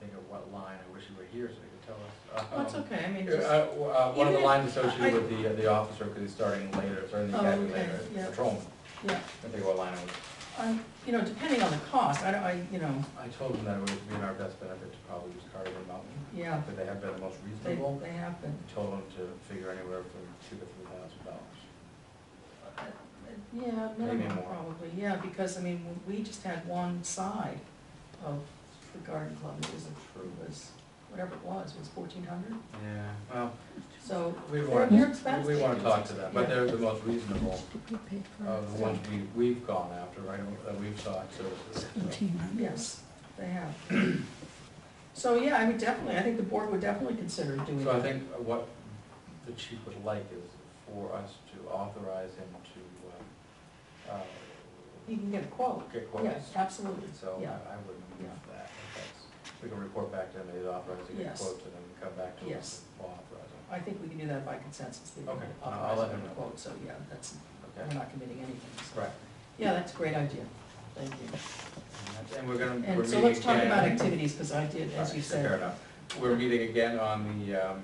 think of what line, I wish he were here so he could tell us. Well, That's Um, okay, I mean, uh, just, uh, one of the Even if- lines associated with the, the officer, because he's starting later, starting the Oh, academy okay, later, yeah. patrolman. yeah, I think what line it was. um, you know, depending on the cost, I don't, I, you know, I told them that it would be in our best benefit to probably use Cardigan Mountain, yeah, because they have been the most they, reasonable. they have been. I Told them to figure anywhere from two to three thousand dollars. Yeah, Maybe minimum more. probably, yeah, because, I mean, we just had one side of the garden club, it was, it was, whatever it was, it was fourteen hundred, Yeah, well, so, we they're, want, they're we want to talk to them, but they're the most reasonable We of the ones we, we've gone after, right, that we've sought to. so. Seventeen hundred. Yes, they have. So, yeah, I mean, definitely, I think the board would definitely consider doing So I that. think what the chief would like is for us to authorize him to, uh, uh, You can get a quote, get quotes. yes, absolutely, So I yeah, I would move that, if that's, we can report back to him, that he's authorized to get Yes. quotes, and then come back to us Yes. and we'll authorize him. I think we can do that by consensus, we can Okay, I'll- I'll authorize let him know. quote, so, yeah, that's, Okay, we're not committing anything, so. right. Yeah, that's a great idea, thank you. And that's- And we're gonna, we're And so let's talk about activities, because I did, as you Right, said. Fair enough. We're meeting again on the, um,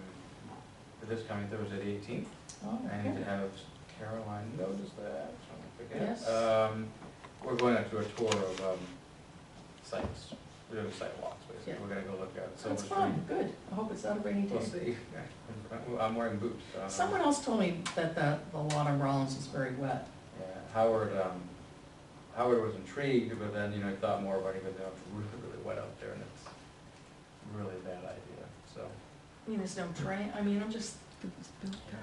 this coming Thursday, the eighteenth. Oh, I need okay. to have Caroline notice that, so I don't forget. Yes. Um, we're going out to a tour of, um, sites, we're doing site walks, basically. Yeah. We're gonna go look at Silver That's Street. fine, good, I hope it's not a rainy We'll day. see. <laughs> I'm wearing boots, so. I don't know. Someone else told me that the, the lot on Rollins is very wet. Yeah, Howard, um, Howard was intrigued, but then, you know, he thought more about it, because it's really, really wet out there, and it's really a bad idea, so. I mean, there's no drain, I mean, I'm just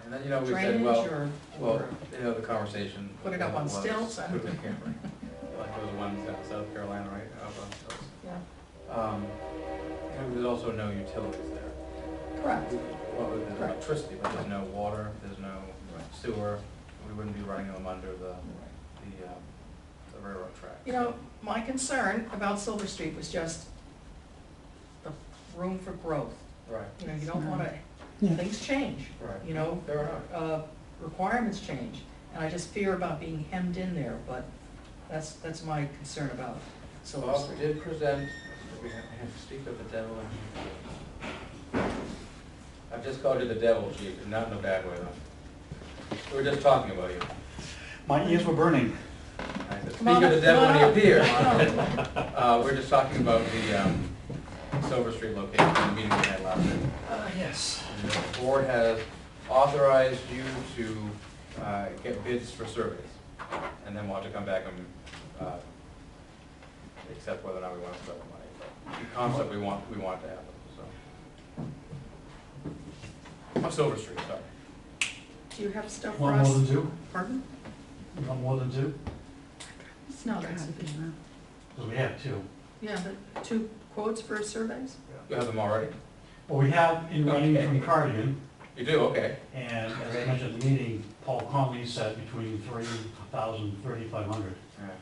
And then, you know, we said, drainage well, or, well, or, you know, the conversation. Put it up on was- stilts, I don't Put it- yeah, right. <laughs> Like those ones down in South Carolina, right, up on stilts. yeah, Um, and there's also no utilities there. correct. Well, there's Correct. electricity, but there's no water, there's no sewer, we wouldn't be running them under the, the, um, the railroad tracks. You know, my concern about Silver Street was just the room for growth. Right, You know, you don't wanna, Yeah. things change, right. you know, Fair enough. uh, requirements change. And I just fear about being hemmed in there, but that's, that's my concern about Silver Bob Street. did present, we have, we have to speak of the devil. I've just called you the devil, chief, and not in a bad way though. We were just talking about you. My ears were burning. I said, Come speak of the devil come when he appears. up, come on Uh, we're just talking about the, um, Silver Street location, the meeting we had last night. Uh, yes. And The board has authorized you to, uh, get bids for surveys, and then we'll have to come back and, uh, accept whether or not we want to spend the money. But The concept, we want, we want to happen, so. On Silver Street, sorry. Do you have stuff for Want more than two? Pardon? You want more than two? No, that's sufficient. Because we have two. Yeah, the two quotes for surveys? You have them already? Well, we have in writing from Cardigan, You do, okay. and as I mentioned at the meeting, Paul Conley said between three thousand, thirty-five hundred.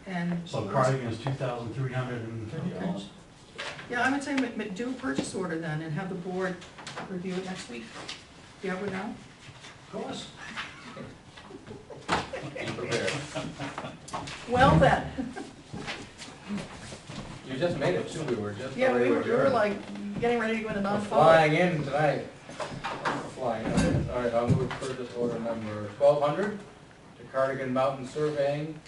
And. So Cardigan is two thousand, three hundred and fifty dollars. Yeah, I would say ma- ma- do a purchase order then and have the board review it next week. Do you have it now? Of course. Be prepared. Well then. You just made it too, we were just. Yeah, we already were, we were adjourned. like getting ready to go into We're non-public. Flying in tonight. Flying in. All right, I'll move purchase order number twelve hundred to Cardigan Mountain Surveying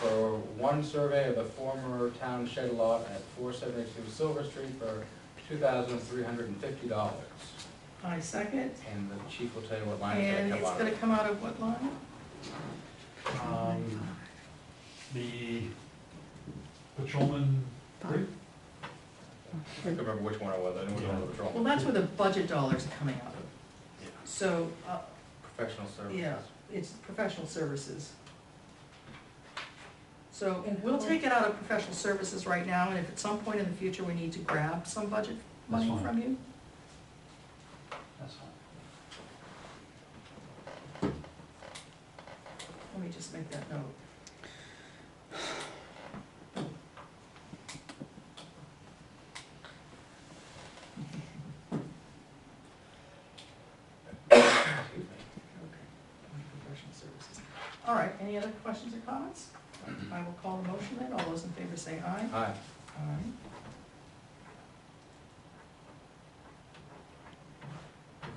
for one survey of the former town shed lot at four seventy-two Silver Street for two thousand three hundred and fifty dollars. I second, And the chief will tell you what line and it's it's gonna gonna come out of. come out of what line? Um, The patrolman, three? I can't remember which one it was, I knew it was on the patrol. Well, that's where the budget dollars are coming out of. So, uh, Professional services. yeah, it's professional services. So we'll take it out of professional services right now, and if at some point in the future we need to grab some budget That's money fine. from you, That's fine. Let me just make that note. Excuse me. Okay, professional services. All right, any other questions or comments? I will call the motion then, all those in favor say aye. Aye. Aye.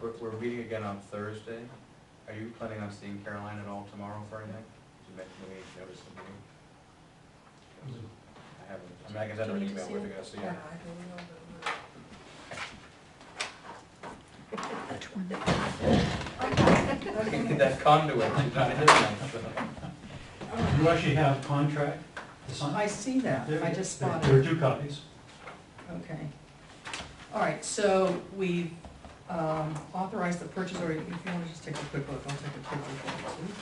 We're, we're meeting again on Thursday. Are you planning on seeing Caroline at all tomorrow for anything? Did you mention to me, notice the meeting? I haven't, I mean, I can send her an Do <laughs> you need to email, see we're it? gonna see her. Which one? That conduit, she's not hitting that, so. You actually have contract to sign? I see that, There- I just there- spotted There are it. two copies. Okay. All right, so we um, authorized the purchase order, if you want to just take a quick look, I'll take a quick look at it too.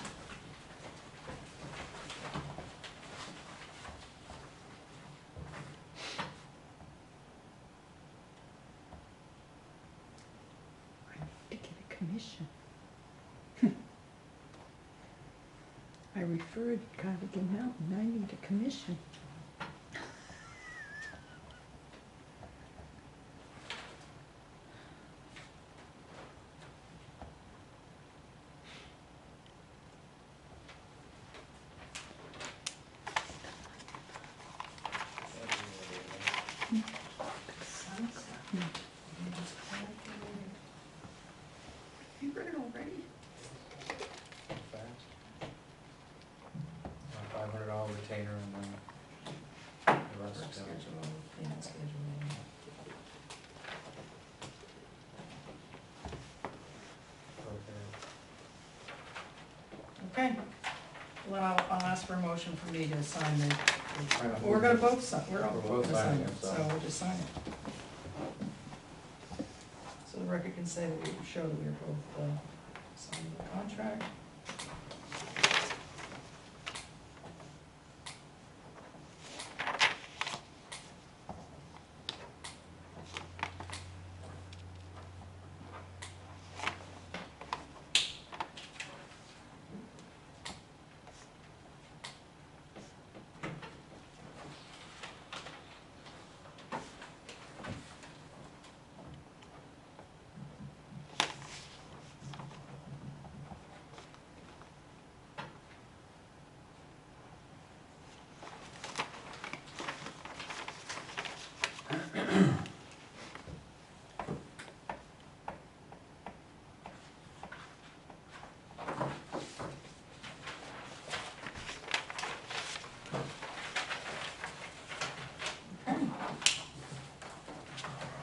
To get a commission. <laughs> I referred Cardigan Mountain, I need a commission. You read it already? Fast. Five hundred dollar retainer and then the Work rest. uh, schedule, payment schedule. Okay. Well, I'll, I'll ask for a motion for me to sign the, we're gonna both sign, we're all We're both gonna sign signing it, it, so so- we'll just sign it. So the record can say that we show that we are both, uh, signing the contract.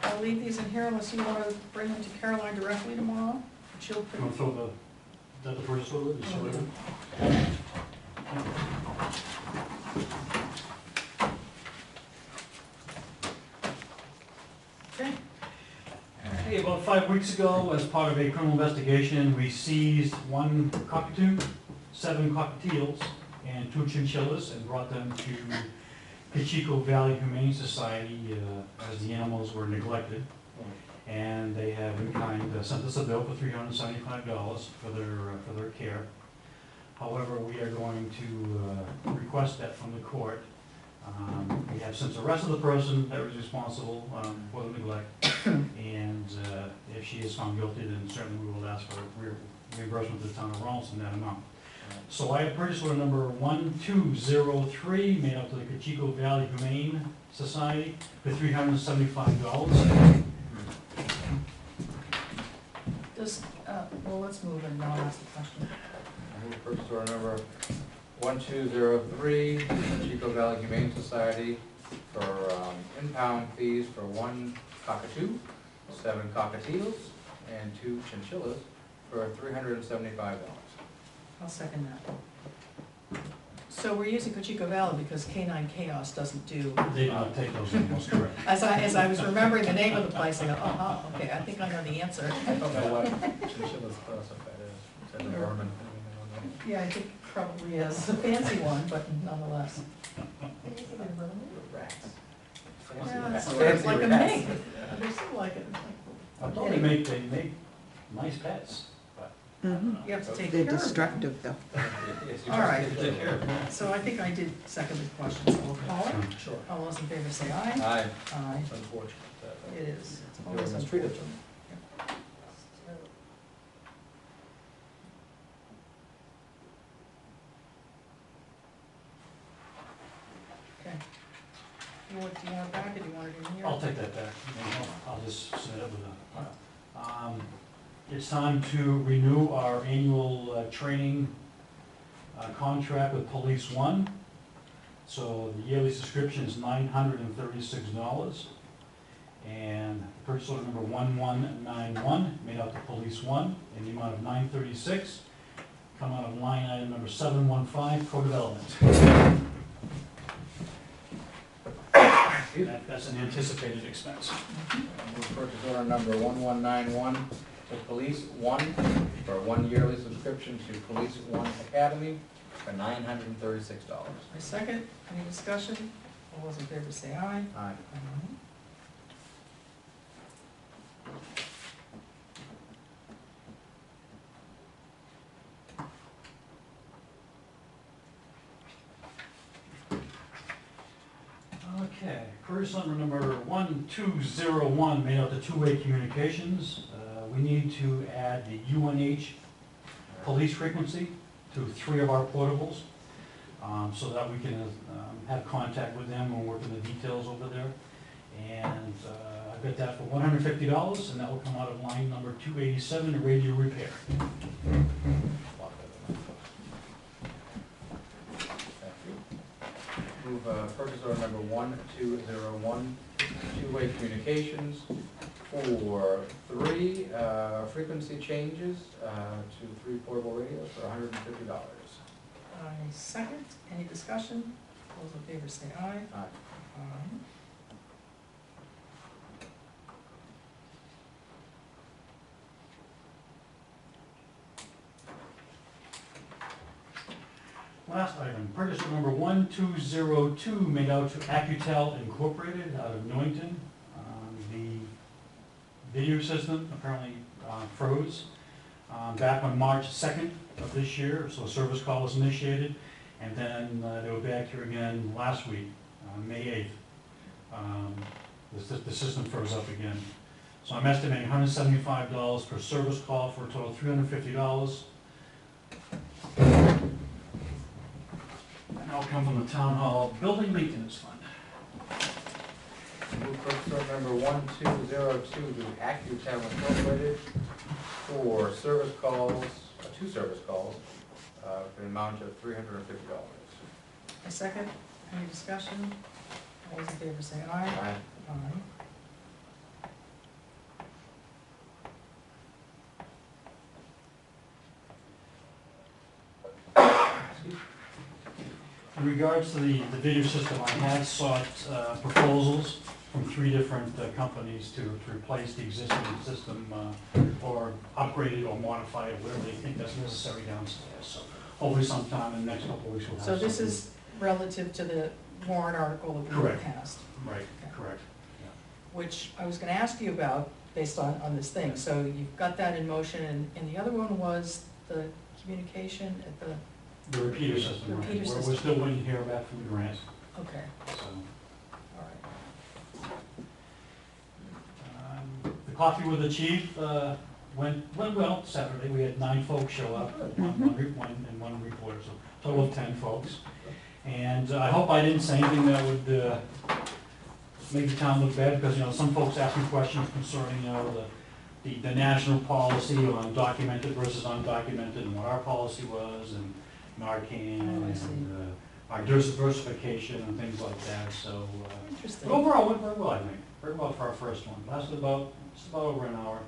I'll leave these in here unless you wanna bring them to Caroline directly tomorrow. She'll, put- want to the, that the purchase order? We don't- okay, Hey, about five weeks ago, as part of a criminal investigation, we seized one cockatoo, seven cockatiels, and two chinchillas, and brought them to Cocheco Valley Humane Society, uh, as the animals were neglected. And they have in kind uh, sent us a bill for three hundred and seventy-five dollars for their, uh, for their care. However, we are going to uh, request that from the court. Um, We have since arrested the person that was responsible um, for the neglect. <coughs> And uh, if she is found guilty, then certainly we will ask for re- reimbursement to the town of Rollinsford that amount. So I have purchase order number one two zero three, made out to the Cocheco Valley Humane Society for three hundred and seventy-five dollars. Does, uh, well, let's move and now ask the question. I move purchase order number one two zero three, Cocheco Valley Humane Society for, um, impound fees for one cockatoo, seven cockatiels, and two chinchillas for three hundred and seventy-five dollars. I'll second that. So we're using Cocheco Valley because Canine Chaos doesn't do, They do not take those animals, correct? <laughs> as I, as I was remembering the name of the place, I go, uh-huh, okay, I think I know the answer. I don't know what chinchillas classified as, is that a vermin? I. Yeah, I think it probably is. It's a fancy one, but nonetheless. Rats. Yeah, it's sort of like a rats. mink. They seem like it. I thought they make, they make nice pets, but. Mhm. You have to take They're care of them. destructive, though. Yes, you All just right. need to take care of it. So I think I did second the question, so we'll call it. Sure. All those in favor say aye. Aye. Aye. It's unfortunate that. uh, It is. It's They were always mistreated. unfortunate. Want, do you want it back or do you want it in here? I'll take that back. I'll- just submit it with a, um, it's time to renew our annual, uh, training, uh, contract with Police One. So the yearly subscription is nine hundred and thirty-six dollars. And purchase order number one one nine one, made out to Police One, in the amount of nine thirty-six, come out of line item number seven one five, co-development. That- That's an anticipated expense. Move purchase order number one one nine one to Police One for a one yearly subscription to Police One Academy for nine hundred and thirty-six dollars. I second. Any discussion? All those in favor say aye. Aye. Aye. Okay, order number one two zero one, made out to two-way communications. Uh, We need to add the UNH police frequency to three of our portables, um, so that we can um, have contact with them and work in the details over there. And uh, I've got that for one hundred fifty dollars, and that will come out of line number two eighty-seven, radio repair. Move uh, purchase order number one two zero one, two-way communications for three uh, frequency changes uh, to three portable radios for hundred and fifty dollars. I second. Any discussion? All those in favor say aye. Aye. Aye. Last item, purchase order number 1202 made out to Accutel Incorporated out of Newington. Um, The video system apparently uh, froze um, back on March 2nd of this year, so a service call was initiated. And then uh, they were back here again last week, uh, May 8th. Um, The the system froze up again. So I'm estimating $175 per service call for a total of $350. Now come from the Town Hall Building Maintenance Fund. Move for number one two zero two to Accutel Incorporated for service calls, uh, two service calls, uh, for an amount of three hundred and fifty dollars. A second, any discussion? All those in favor say aye. Aye. Aye. In regards to the, the video system, I had sought uh, proposals from three different uh, companies to, to replace the existing system, uh, or upgrade it or modify it, whatever they think that's necessary downstairs. So hopefully sometime in the next couple of weeks we'll have So something. this is relative to the warrant article that we Correct. passed, Right, correct. which I was gonna ask you about based on, on this thing. So you've got that in motion, and, and the other one was the communication at the, The repeater system, right. Repeater We're- system. We're still waiting to hear back from the grant, okay, so. all right. Um, The coffee with the chief uh, went, went well Saturday. We had nine folks show up, one, one, re- one, and one reporter, so total of ten folks. And uh, I hope I didn't say anything that would, uh, make the town look bad, because, you know, some folks ask me questions concerning, you know, the, the, the national policy on documented versus undocumented, and what our policy was, and Narcan, Oh, I see. and, uh, our diversification and things like that, so, uh, Interesting. overall, went very well, I think, very well for our first one, lasted about, just about over an hour,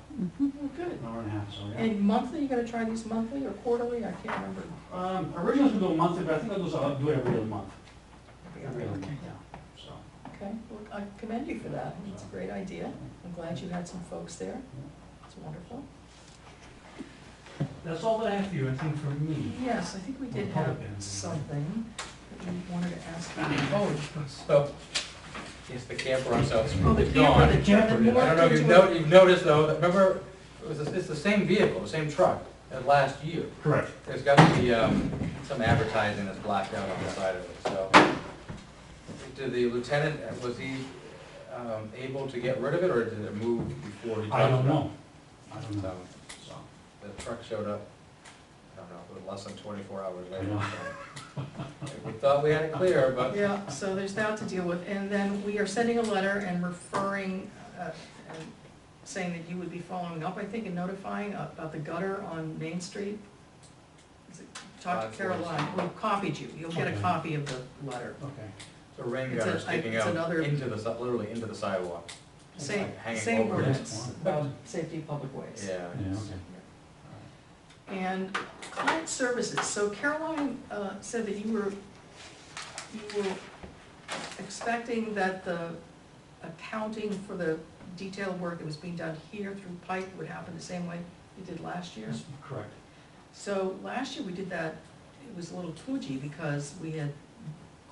Oh, good. an hour and a half, so, yeah. And monthly, you're gonna try these monthly or quarterly? I can't remember. Um, originally, we do a monthly, but I think I'll do, I'll do it every other month, every other month, Okay. yeah, so. Okay, well, I commend you for that. It's a great idea. I'm glad you had some folks there. It's wonderful. That's all that I have for you, I think, from me? Yes, I think we did have something that we wanted to ask you. Oh, so, yes, the camper on South Street Oh, the camper gone. that turned Camper. I don't know if you've into a- you've noticed though, that remember, it was, it's the same vehicle, the same truck as last year. Correct. There's got to be, um, some advertising that's blacked out on the side of it, so. Did the lieutenant, was he, um, able to get rid of it, or did it move before he? I don't know, I don't know, So, so, the truck showed up, I don't know, it was less than twenty-four hours later, so. We thought we had it clear, but. Yeah, so there's that to deal with. And then we are sending a letter and referring, uh, and saying that you would be following up, I think, and notifying about the gutter on Main Street. Is it- Talk to. Caroline. We copied you. You'll get a Okay. copy of the letter. okay. The rain It's a- gutter sticking it's out another- into the, si- literally into the sidewalk. Same, hanging same over it. ordinance about safety of public ways. Yeah. Yeah, it's- okay. And client services, so Caroline uh, said that you were, you were expecting that the accounting for the detailed work that was being done here through Pike would happen the same way it did last year? That's correct. So last year we did that, it was a little twudgy because we had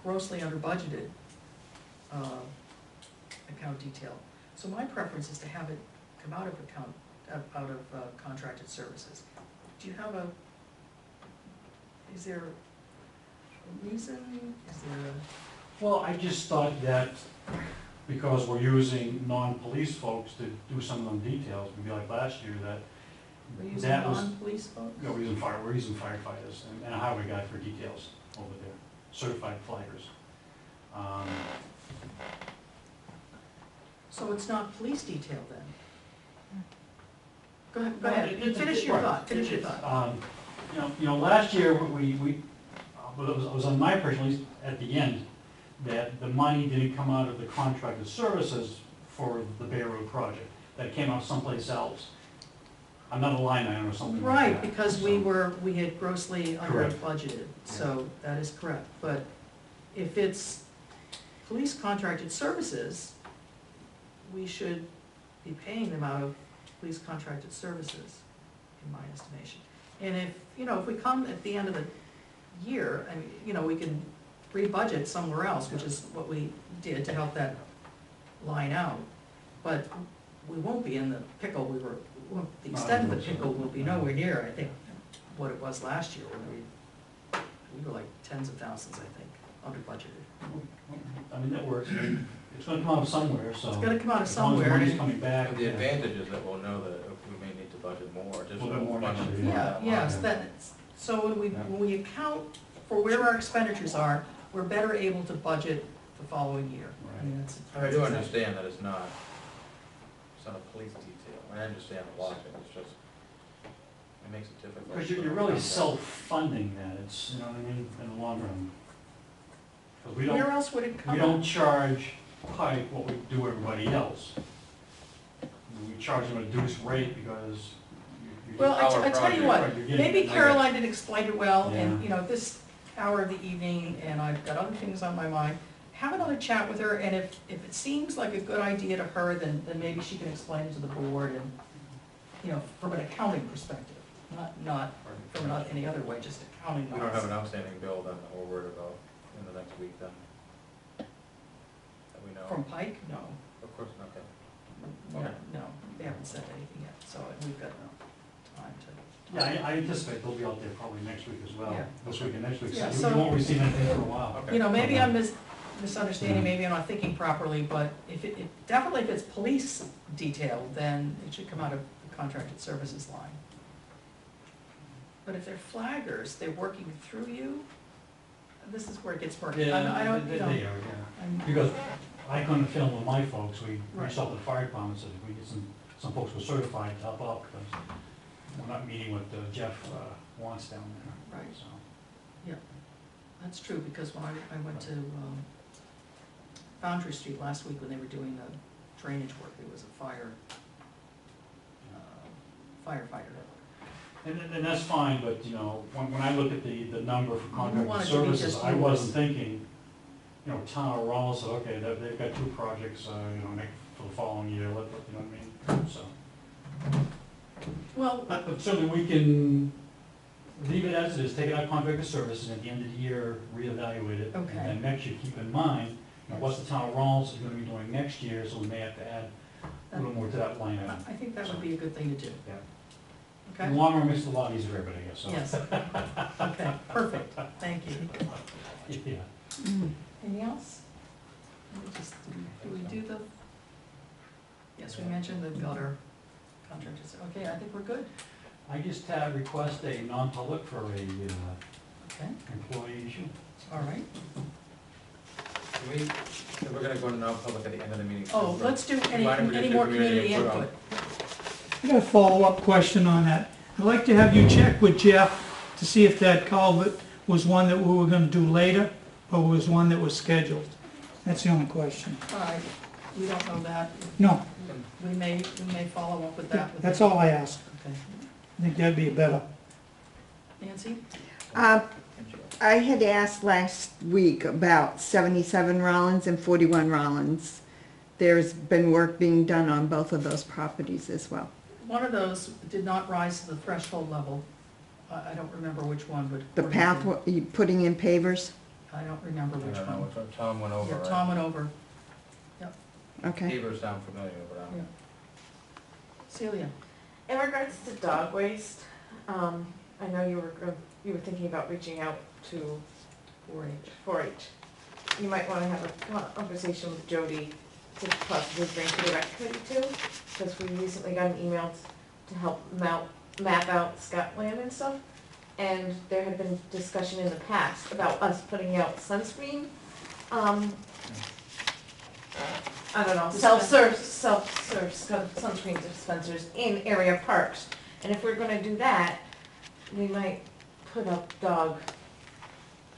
grossly under budgeted uh, account detail. So my preference is to have it come out of account, out of uh, contracted services. Do you have a, is there a reason, is there a? Well, I just thought that because we're using non-police folks to do some of them details, maybe like last year, that We're using that was, non-police folks? you know, we're using fire, we're using firefighters and- and a highway guy for details over there, certified flaggers. Um, So it's not police detail then? Go ahead, go ahead, it- it- finish your right. thought, finish your It's, thought. um, You know, you know, last year, we, we, uh, well, it was, it was on my impression, at at the end, that the money didn't come out of the contracted services for the Bay Road project, that came out someplace else. Another line item or something like Right, that. because we So- were, we had grossly under Correct. budgeted, so that is correct. But if it's police contracted services, we should be paying them out of police contracted services, in my estimation. And if, you know, if we come at the end of the year, I mean, you know, we can re-budget somewhere else, which is what we did to help that line out. But we won't be in the pickle we were, well, the extent of the pickle will be nowhere near, I think, what it was last year, when we, we were like tens of thousands, I think, under budgeted. I mean, that works, it's gonna come out of somewhere, so. It's gotta come out of as long as somewhere, money's and- coming back. The yeah. advantage is that we'll know that we may need to budget more, just. A Little bit more next year, Yeah, yes, Yeah. that, so when we, Yeah. when we account for where our expenditures are, we're better able to budget the following year. I mean, that's- I do understand that it's not, it's not a police detail, I understand the logic, it's just, it makes it difficult. Because you're, you're really self-funding that, it's, you know what I mean, in the long run. Because we Where don't, else would it come we don't charge Pike what we do everybody else. We charge them a reduced rate because you. you- Well, I, t- Our I tell you what, you're getting- maybe I get it. Caroline didn't explain it well, and, you know, this hour of the evening, and I've got other things on my mind. Have another chat with her, and if, if it seems like a good idea to her, then, then maybe she can explain it to the board and, you know, from an accounting perspective, not, not from not any other way, just accounting. We don't have an outstanding bill then that we're worried about in the next week then? That? From Pike? No, Of course, okay. no, Okay. no, they haven't said anything yet, so we've got no time to. Yeah, I, I anticipate they'll be out there probably next week as well, Yeah. this week and next week, Yeah, so so- you won't receive anything for a while. Okay. You know, maybe Okay. I'm mis- misunderstanding, maybe I'm not thinking properly, but if it, it- definitely if it's police detail, then it should come out of the contracted services line. But if they're flaggers, they're working through you, this is where it gets murky. I don't- I Yeah, don't, they, you they are, yeah. I'm- Because I couldn't film with my folks, we reached out to the fire department, said we get some, some folks who are certified to help out, because we're not meeting what uh, Jeff uh, wants down there, Right, so. that's true, because when I, I went to, um, Foundry Street last week when they were doing the drainage work, there was a fire, uh, firefighter. And, and- and that's fine, but, you know, when, when I look at the, the number for it contracted to be services, just I wasn't thinking, you know, town of Rawls, okay, they've, they've got two projects, uh, you know, next, for the following year, let, let- you know what I mean? So, Well, but but certainly we can leave it as it is, take it out of contracted services, and at the end of the year, reevaluate it. Okay. And then next year, keep in mind, you know, what's the town of Rawls is gonna be doing next year, so we may have to add a little more to that line I item. I think that would be a good thing to do. Yeah. Okay? In the long run, makes it a lot easier for everybody, I guess, so. Yes. Okay, perfect, thank you. <laughs> Yeah. Anything else? Let just, do we- do we do the? Yes, we mentioned the gutter contractors, okay, I think we're good, I just had request a non-public for a, uh, okay, employee issue. all right. Can we, if we're gonna go to non-public at the end of the meeting. Oh, let's do any, Mind if we any do more community community input on- input. I got a follow-up question on that. I'd like to have you check with Jeff to see if that culvert was one that we were gonna do later, or was one that was scheduled. That's the only question. All right, we don't know that, No, we may, we may follow up with that. with that's him. all I ask. Okay. I think that'd be better. Nancy? Uh, I had asked last week about seventy-seven Rollins and forty-one Rollins. There's been work being done on both of those properties as well. One of those did not rise to the threshold level, I, I don't remember which one, but. The according path, to- wa- you putting in pavers? I don't remember I which don't know, one. which one, Tom went over, Yeah, right? Tom went over, Yep. Okay. Beaver sound familiar, but I Yeah. don't. Celia, In regards to dog waste, um, I know you were, go- you were thinking about reaching out to four H. four H. You might wanna have a conversation with Jody to possibly bring to the rec committee too, because we recently got an email to help map, map out Scotland and stuff. And there had been discussion in the past about us putting out sunscreen, um, I don't know, self-serve, self-serve sun- sunscreen dispensers in area parks. And if we're gonna do that, we might put up dog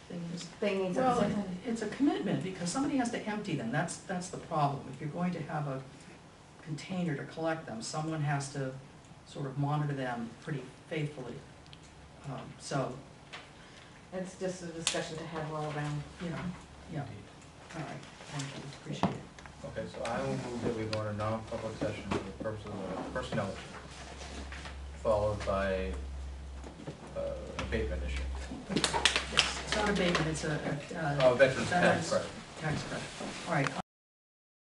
Things. thingies at Well, same time. it's a commitment, because somebody has to empty them, that's, that's the problem. If you're going to have a container to collect them, someone has to sort of monitor them pretty faithfully. Um, So, It's just a discussion to have all around. you know, yeah, all right, thank you, appreciate it. Okay, so I will move that we go into non-public session for the purposes of the personnel issue, followed by, uh, abatement issue. Yes, It's not abatement, it's a, a, uh, Oh, veterans tax Veterans. credit. tax credit. All right,